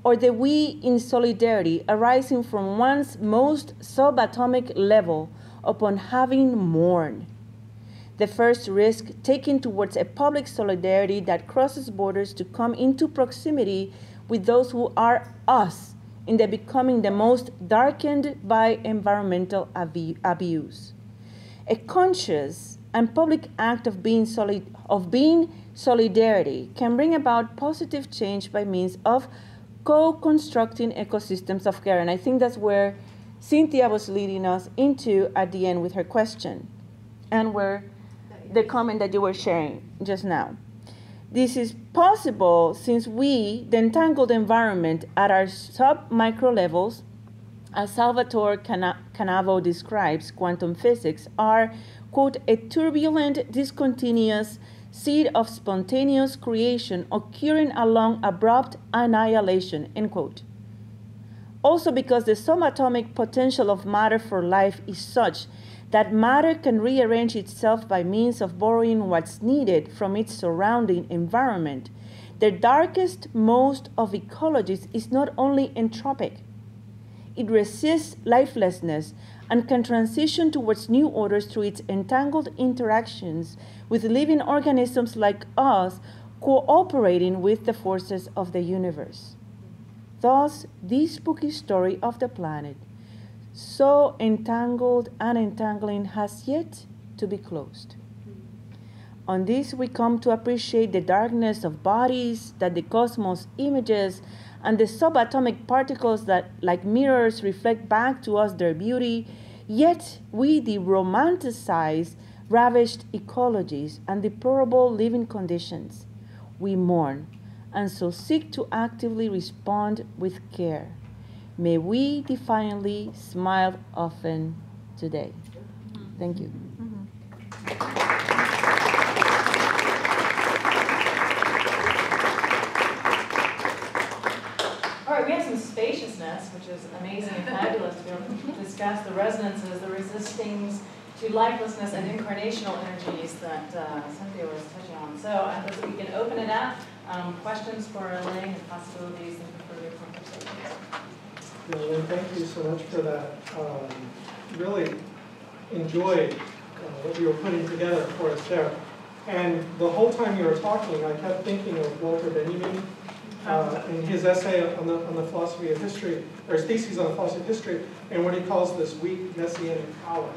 or the we in solidarity arising from one's most subatomic level upon having mourned. The first risk taken towards a public solidarity that crosses borders to come into proximity with those who are us in the becoming the most darkened by environmental abu- abuse. A conscious and public act of being, solid, of being solidarity can bring about positive change by means of co-constructing ecosystems of care. And I think that's where Cynthia was leading us into at the end with her question and where the comment that you were sharing just now. This is possible since we, the entangled environment at our sub micro levels, as Salvatore Cana- Canavo describes quantum physics, are, quote, a turbulent, discontinuous seed of spontaneous creation occurring along abrupt annihilation, end quote. Also, because the subatomic potential of matter for life is such that matter can rearrange itself by means of borrowing what's needed from its surrounding environment. The darkest most of ecologies is not only entropic, it resists lifelessness and can transition towards new orders through its entangled interactions with living organisms like us cooperating with the forces of the universe. Thus, this spooky story of the planet so entangled and entangling has yet to be closed. On this, we come to appreciate the darkness of bodies that the cosmos images and the subatomic particles that, like mirrors, reflect back to us their beauty. Yet, we the romanticize ravished ecologies and deplorable living conditions. We mourn and so seek to actively respond with care. May we defiantly smile often today. Thank you. All right, we have some spaciousness, which is amazing and fabulous to be able to discuss the resonances, the resistings to lifelessness and incarnational energies that uh, Cynthia was touching on. So I guess we can open it up. Um, questions for Elaine and possibilities and for your conversations. Yeah, Lynn, thank you so much for that. Um, Really enjoyed uh, what you were putting together for us there. And the whole time you were talking, I kept thinking of Walter Benjamin uh, in his essay on the, on the philosophy of history, or his thesis on the philosophy of history, and what he calls this weak messianic power.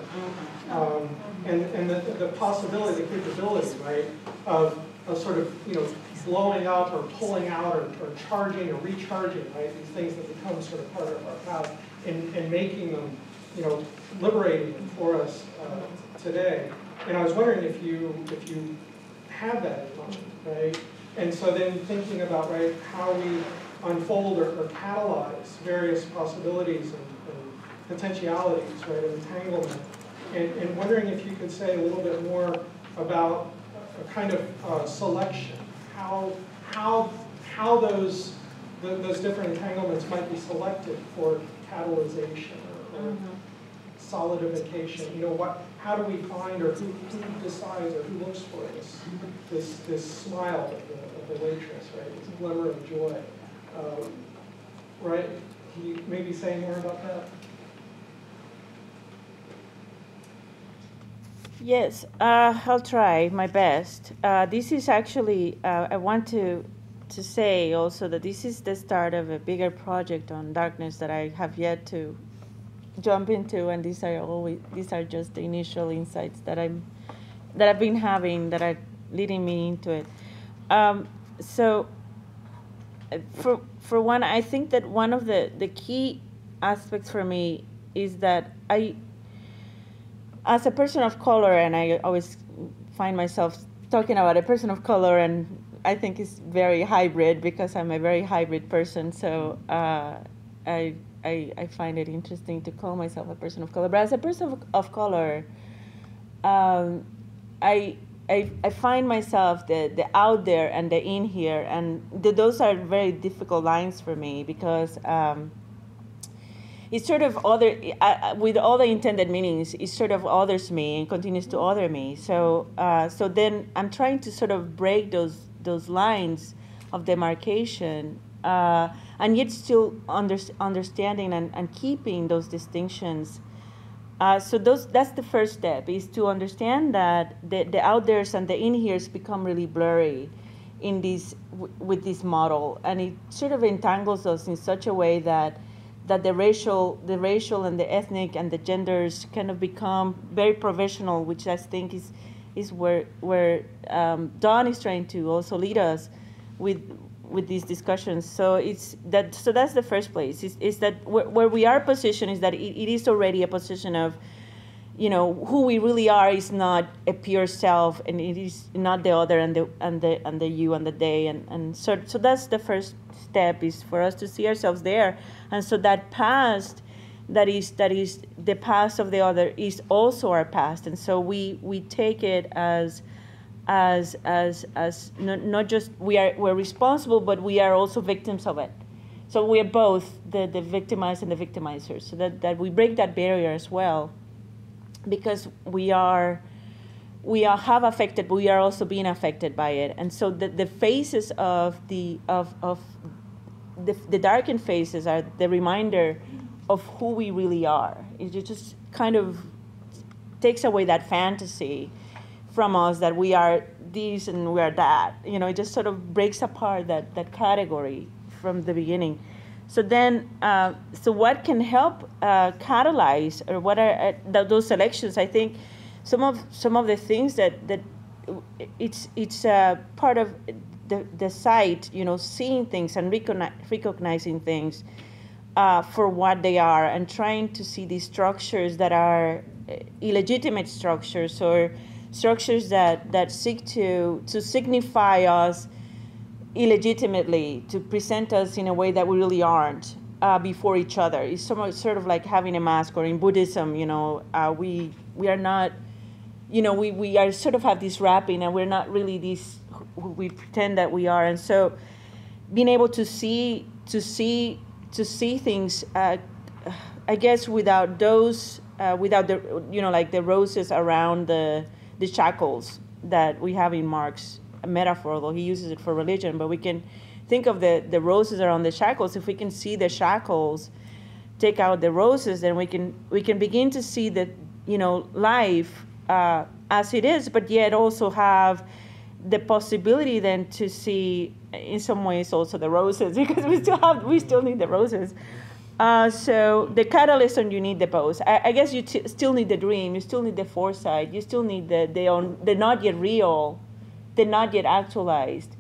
Um, and and the, the possibility, the capability, right, of, of sort of, you know, blowing up or pulling out or, or charging or recharging, right, these things that become sort of part of our path and, and making them, you know, liberating for us uh, today. And I was wondering if you, if you have that in mind, right? And so then thinking about, right, how we unfold or, or catalyze various possibilities and, and potentialities, right, of entanglement. And, and wondering if you could say a little bit more about a kind of uh, selection, how, how, how those, th those different entanglements might be selected for catalyzation or, or solidification. You know, what, how do we find or who, who decides or who looks for this, this, this smile of the, of the waitress, right? This glimmer of joy. Um, right? Can you maybe say more about that? Yes, uh, I'll try my best. Uh, this is actually, uh, I want to, to say also that this is the start of a bigger project on darkness that I have yet to jump into, and these are always these are just the initial insights that I'm that I've been having that are leading me into it. Um, so, uh, for for one, I think that one of the the key aspects for me is that I as a person of color, and I always find myself talking about a person of color, and I think it's very hybrid because I'm a very hybrid person. So uh, I, I, I find it interesting to call myself a person of color. But as a person of, of color, um, I, I, I find myself the, the out there and the in here, and the, those are very difficult lines for me because. Um, it sort of other uh, with all the intended meanings it sort of others me and continues to other me. So uh, so then i'm trying to sort of break those those lines of demarcation uh, and yet still under, understanding and, and keeping those distinctions. Uh, so those that's the first step is to understand that the, the out there's and the in here's become really blurry in this w- with this model. And it sort of entangles us in such a way that that the racial, the racial and the ethnic and the genders kind of become very provisional, which I think is, is where where um, Don is trying to also lead us with with these discussions. So it's that. So that's the first place. Is, is that where, where we are positioned is that it, it is already a position of, you know, who we really are is not a pure self, and it is not the other and the and the and the you and the they, and and so so that's the first step is for us to see ourselves there. And so that past that is that is the past of the other is also our past. And so we we take it as as as as not, not just we are we're responsible but we are also victims of it. So we are both the the victimized and the victimizers. So that that we break that barrier as well because we are we are have affected but we are also being affected by it. And so the, the phases of the of of the, the darkened faces are the reminder of who we really are. It just kind of takes away that fantasy from us that we are this and we are that. You know, it just sort of breaks apart that, that category from the beginning. So then, uh, so what can help uh, catalyze, or what are uh, th- those selections? I think some of some of the things that that it's it's uh, part of the, the site, you know, seeing things and recogni- recognizing things uh, for what they are and trying to see these structures that are uh, illegitimate structures or structures that, that seek to, to signify us illegitimately, to present us in a way that we really aren't uh, before each other. It's somewhat, sort of like having a mask, or in Buddhism, you know, uh, we, we are not, you know, we, we are sort of have this wrapping and we're not really these we pretend that we are. And so being able to see to see to see things uh, i guess without those uh, without the you know like the roses around the the shackles that we have in Marx metaphor although he uses it for religion but we can think of the the roses around the shackles. If we can see the shackles take out the roses then we can we can begin to see that you know life uh, as it is but yet also have the possibility then to see in some ways also the roses *laughs* because we still have we still need the roses. Uh, so the catalyst and you need the both. I, I guess you t- still need the dream you still need the foresight you still need the the, on, the not yet real the not yet actualized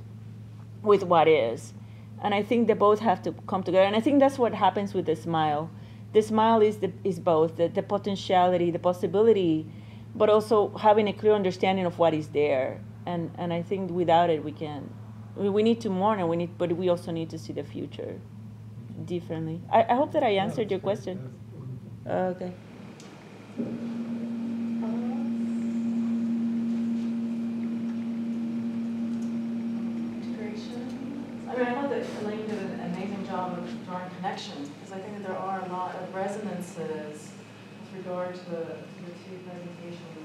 with what is. And i think they both have to come together. And i think that's what happens with the smile. The smile is the, is both the, the potentiality the possibility but also having a clear understanding of what is there and and I think without it we can We, we need to mourn, and we need, but we also need to see the future differently. I, I hope that I answered your question. Uh, okay. Integration. I mean, I thought that Elaine did an amazing job of drawing connection, because I think that there are a lot of resonances with regard to the, to the two presentations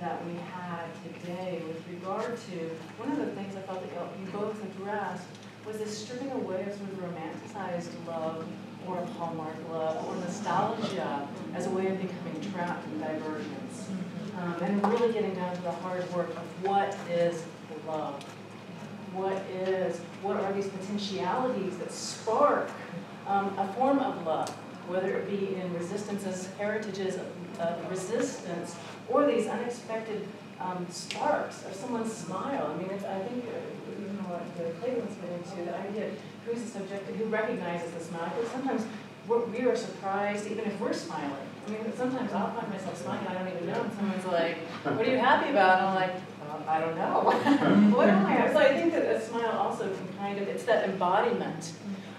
that we had today with regard to, one of the things I thought that y'all- both addressed was this stripping away of sort of romanticized love or hallmark love or nostalgia as a way of becoming trapped in divergence. Um, and really getting down to the hard work of what is love? What is, what are these potentialities that spark um, a form of love, whether it be in resistances, heritages of, of resistance, or these unexpected um, sparks of someone's smile. I mean, I think uh, even what the Clayton's been into, the idea of who's the subject, who recognizes the smile, because sometimes we're, we are surprised even if we're smiling. I mean, sometimes I'll find myself smiling, I don't even know, and someone's like, what are you happy about? And I'm like, "Uh, I don't know. *laughs* what am I? So I think that a smile also can kind of, it's that embodiment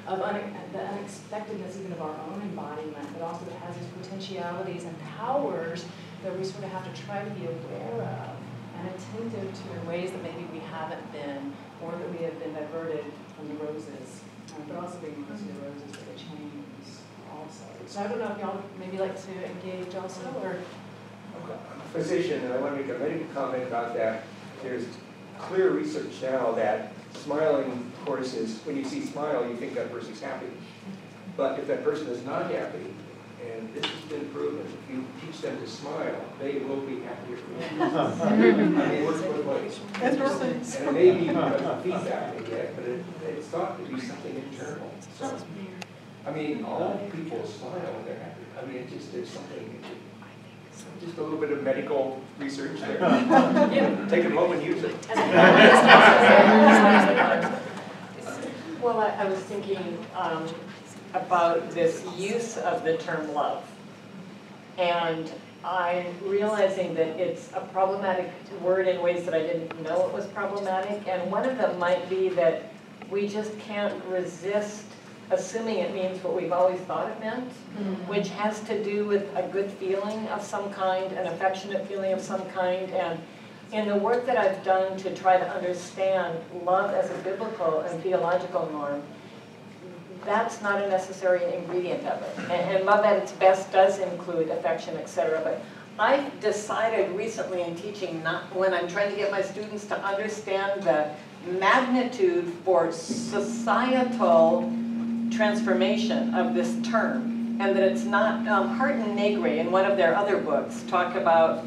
of the unexpectedness even of our own embodiment, but also it has these potentialities and powers that we sort of have to try to be aware of and attentive to in ways that maybe we haven't been, or that we have been diverted from the roses, um, but also being close to the roses for the chains also. So I don't know if y'all maybe like to engage also, or I'm a physician, and I want to make a medical comment about that. There's clear research now that smiling, of course, is, when you see smile, you think that person's happy. But if that person is not happy, and this has been proven, teach them to smile, they will be happier. *laughs* I mean, *laughs* it works both ways. Interesting. And it may be a feedback they get, but it, it's thought to be something internal. So, I mean, all people smile when they're happy. I mean, it just, there's something, just a little bit of medical research there. Yeah. Take it home and use it. Well, I, I was thinking um, about this use of the term love. And I'm realizing that it's a problematic word in ways that I didn't know it was problematic. And one of them might be that we just can't resist assuming it means what we've always thought it meant, hmm. which has to do with a good feeling of some kind, an affectionate feeling of some kind. And in the work that I've done to try to understand love as a biblical and theological norm, that's not a necessary ingredient of it. And, and love at its best does include affection, etc. But I decided recently in teaching, not when I'm trying to get my students to understand the magnitude for societal transformation of this term, and that it's not, um, Hardt and Negri in one of their other books talk about,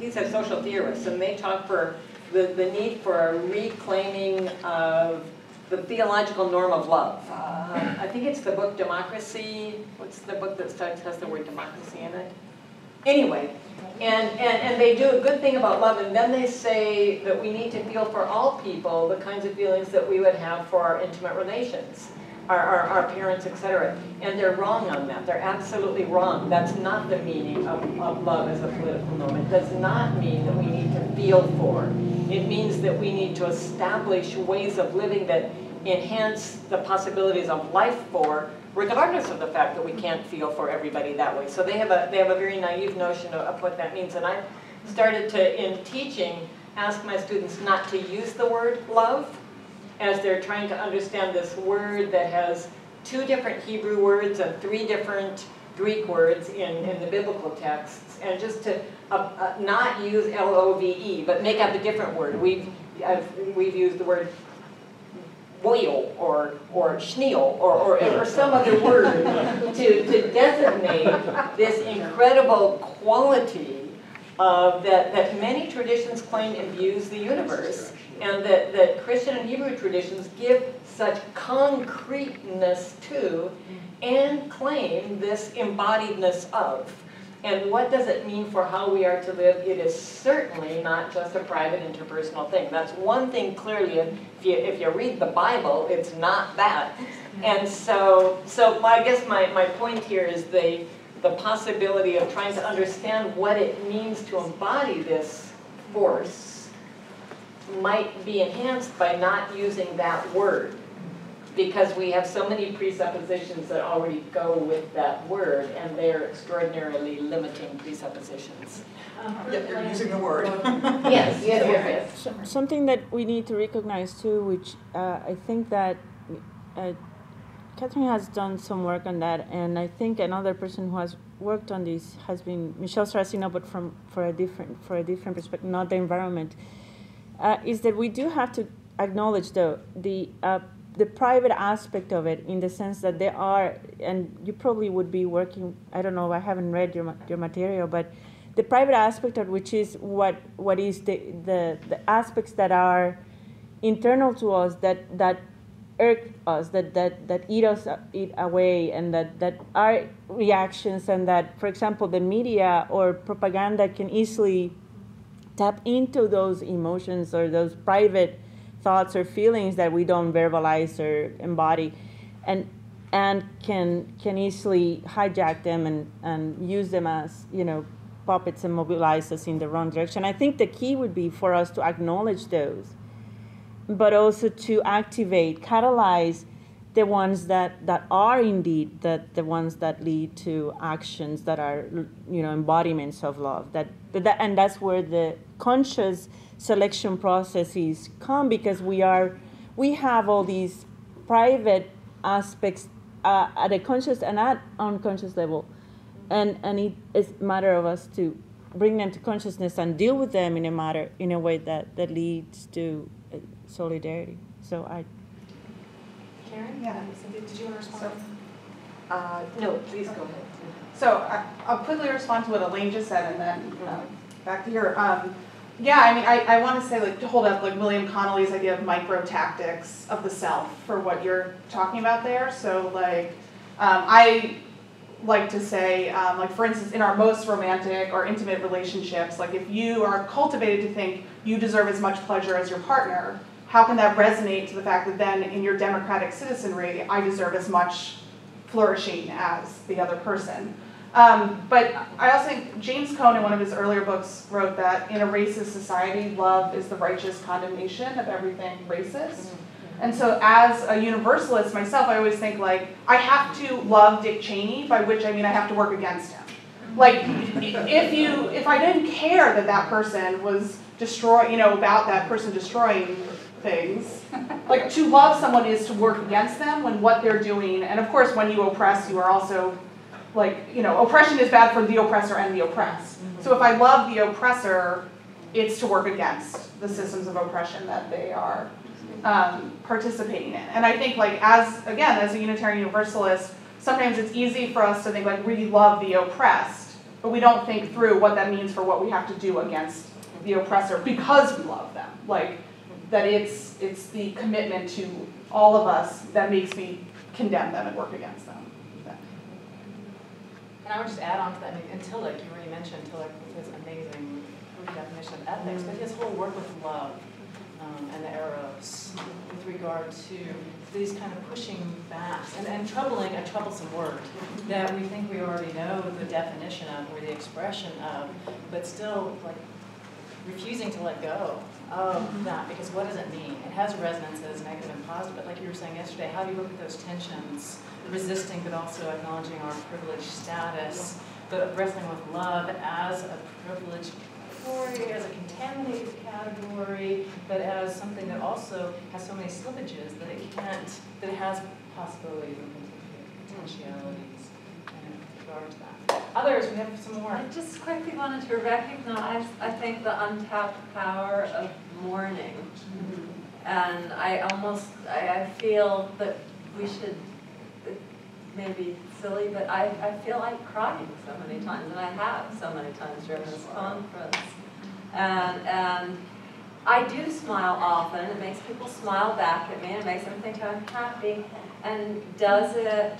these are social theorists, and they talk for the, the need for a reclaiming of the theological norm of love. Uh, I think it's the book Democracy, what's the book that starts, has the word democracy in it? Anyway, and, and, and they do a good thing about love, and then they say that we need to feel for all people the kinds of feelings that we would have for our intimate relations, our, our, our parents, etc. And they're wrong on that. They're absolutely wrong. That's not the meaning of, of love as a political norm. It does not mean that we need to feel for. It means that we need to establish ways of living that enhance the possibilities of life for regardless of the fact that we can't feel for everybody that way. So they have a, they have a very naive notion of, of what that means. And I started to, in teaching, ask my students not to use the word love as they're trying to understand this word that has two different Hebrew words and three different Greek words in, in the biblical texts, and just to uh, uh, not use L-O-V-E, but make up a different word. We've, I've, we've used the word boil or, or schneal or, or, or some other word to, to designate this incredible quality of that, that many traditions claim imbues the universe and that, that Christian and Hebrew traditions give such concreteness to and claim this embodiedness of. And what does it mean for how we are to live? It is certainly not just a private interpersonal thing. That's one thing clearly, if you, if you read the Bible, it's not that. And so, so I guess my, my point here is the, the possibility of trying to understand what it means to embody this force might be enhanced by not using that word. Because we have so many presuppositions that already go with that word, and they're extraordinarily limiting presuppositions. Yet you're using the word. *laughs* Yes, yes, yes, So- Something that we need to recognize too, which uh, I think that uh, Catherine has done some work on that, and I think another person who has worked on this has been Michele Saracino, but from for a different for a different perspective, not the environment. Uh, is that we do have to acknowledge the the uh, the private aspect of it in the sense that there are, and you probably would be working. I don't know. I haven't read your your material, but the private aspect of which is what what is the the, the aspects that are internal to us that that irk us that that that eat us eat away and that that our reactions and that for example the media or propaganda can easily tap into those emotions or those private thoughts or feelings that we don't verbalize or embody and and can can easily hijack them and and use them as you know puppets and mobilize us in the wrong direction. I think the key would be for us to acknowledge those but also to activate catalyze the ones that that are indeed that the ones that lead to actions that are you know embodiments of love. That, that and that's where the conscious selection processes come because we are we have all these private aspects uh, at a conscious and at unconscious level. And and it is a matter of us to bring them to consciousness and deal with them in a matter in a way that that leads to uh, solidarity. So i Karen? Yeah. Cynthia, did you want to respond? Uh, no, please go ahead. So I- I'll quickly respond to what Elaine just said and then um, back to your, um, yeah, I mean, I, I want to say like, to hold up like William Connolly's idea of micro tactics of the self for what you're talking about there. So like, um, I like to say, um, like for instance, in our most romantic or intimate relationships, like if you are cultivated to think you deserve as much pleasure as your partner, how can that resonate to the fact that then in your democratic citizenry, I deserve as much flourishing as the other person? Um, but I also think James Cone in one of his earlier books wrote that in a racist society, love is the righteous condemnation of everything racist. And so as a universalist myself, I always think like, I have to love Dick Cheney, by which I mean I have to work against him. Like, if you, if I didn't care that that person was destroy, you know, about that person destroying things, like to love someone is to work against them when what they're doing, and of course when you oppress, you are also like, you know, oppression is bad for the oppressor and the oppressed. So if I love the oppressor, it's to work against the systems of oppression that they are um, participating in. And I think like as, again, as a Unitarian Universalist, sometimes it's easy for us to think like we love the oppressed, but we don't think through what that means for what we have to do against the oppressor because we love them. Like that it's, it's the commitment to all of us that makes me condemn them and work against them. And I would just add on to that, I mean, and Tillich, you already mentioned Tillich with his amazing definition of ethics, but his whole work with love um, and the eros with regard to these kind of pushing back and, and troubling a troublesome word that we think we already know the definition of or the expression of, but still like refusing to let go of that because what does it mean? It has resonances, negative and positive, but like you were saying yesterday, how do you work with those tensions, resisting but also acknowledging our privileged status, but wrestling with love as a privileged category, as a contaminated category, but as something that also has so many slippages that it can't, that it has possibilities and potentialities in regard to that. Others, we have some more. I just quickly wanted to recognize, I think, the untapped power of mourning. And I almost, I, I feel that we should, maybe silly, but I, I feel like crying so many times, and I have so many times during this conference. And, and I do smile often, it makes people smile back at me, it makes them think I'm happy. And does it,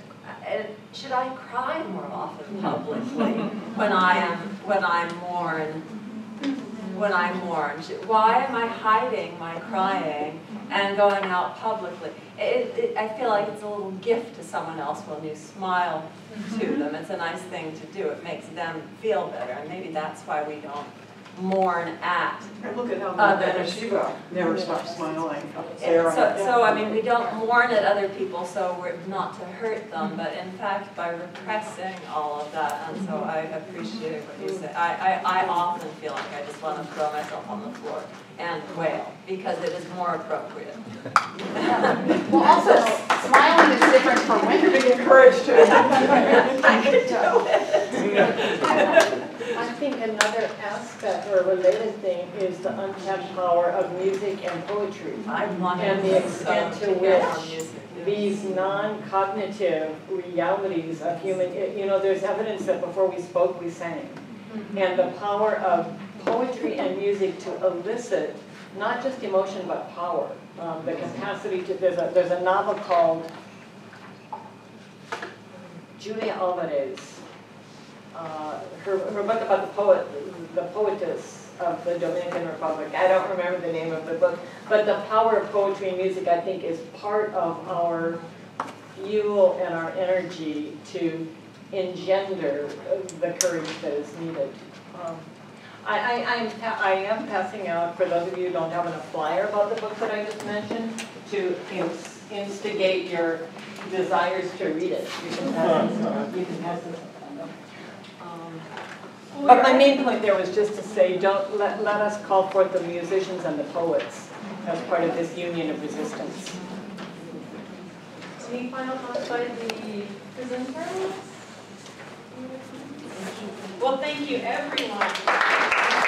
should I cry more often publicly when I am, when I mourn? When I mourn, why am I hiding my crying and going out publicly? It, it, I feel like it's a little gift to someone else when you smile to them. It's a nice thing to do. It makes them feel better, and maybe that's why we don't mourn at. And look at how Others. Mother Shiva never stops smiling. And so, so, I mean, we don't mourn at other people, so we're not to hurt them, but in fact, by repressing all of that, and so I appreciate what you say. I, I, I often feel like I just want to throw myself on the floor and wail, because it is more appropriate. *laughs* Well, also, smiling is different from women. You're being encouraged to. *laughs* I could do it. *laughs* I think another aspect or related thing is the untapped power of music and poetry. And the extent to which. These non-cognitive realities of human, you know, there's evidence that before we spoke, we sang. And the power of poetry and music to elicit not just emotion, but power. Um, the capacity to, there's a, there's a novel called Julia Alvarez. Uh, her, her book about the poet, the poetess of the Dominican Republic. I don't remember the name of the book, but the power of poetry and music, I think, is part of our fuel and our energy to engender the courage that is needed. Um, I, I, I'm, I am passing out, for those of you who don't have a flyer about the book that I just mentioned, to ins- instigate your desires to read it. You can pass this. But my main point there was just to say, don't, let, let us call forth the musicians and the poets as part of this union of resistance. Any final thoughts by the presenters? Well, thank you, everyone.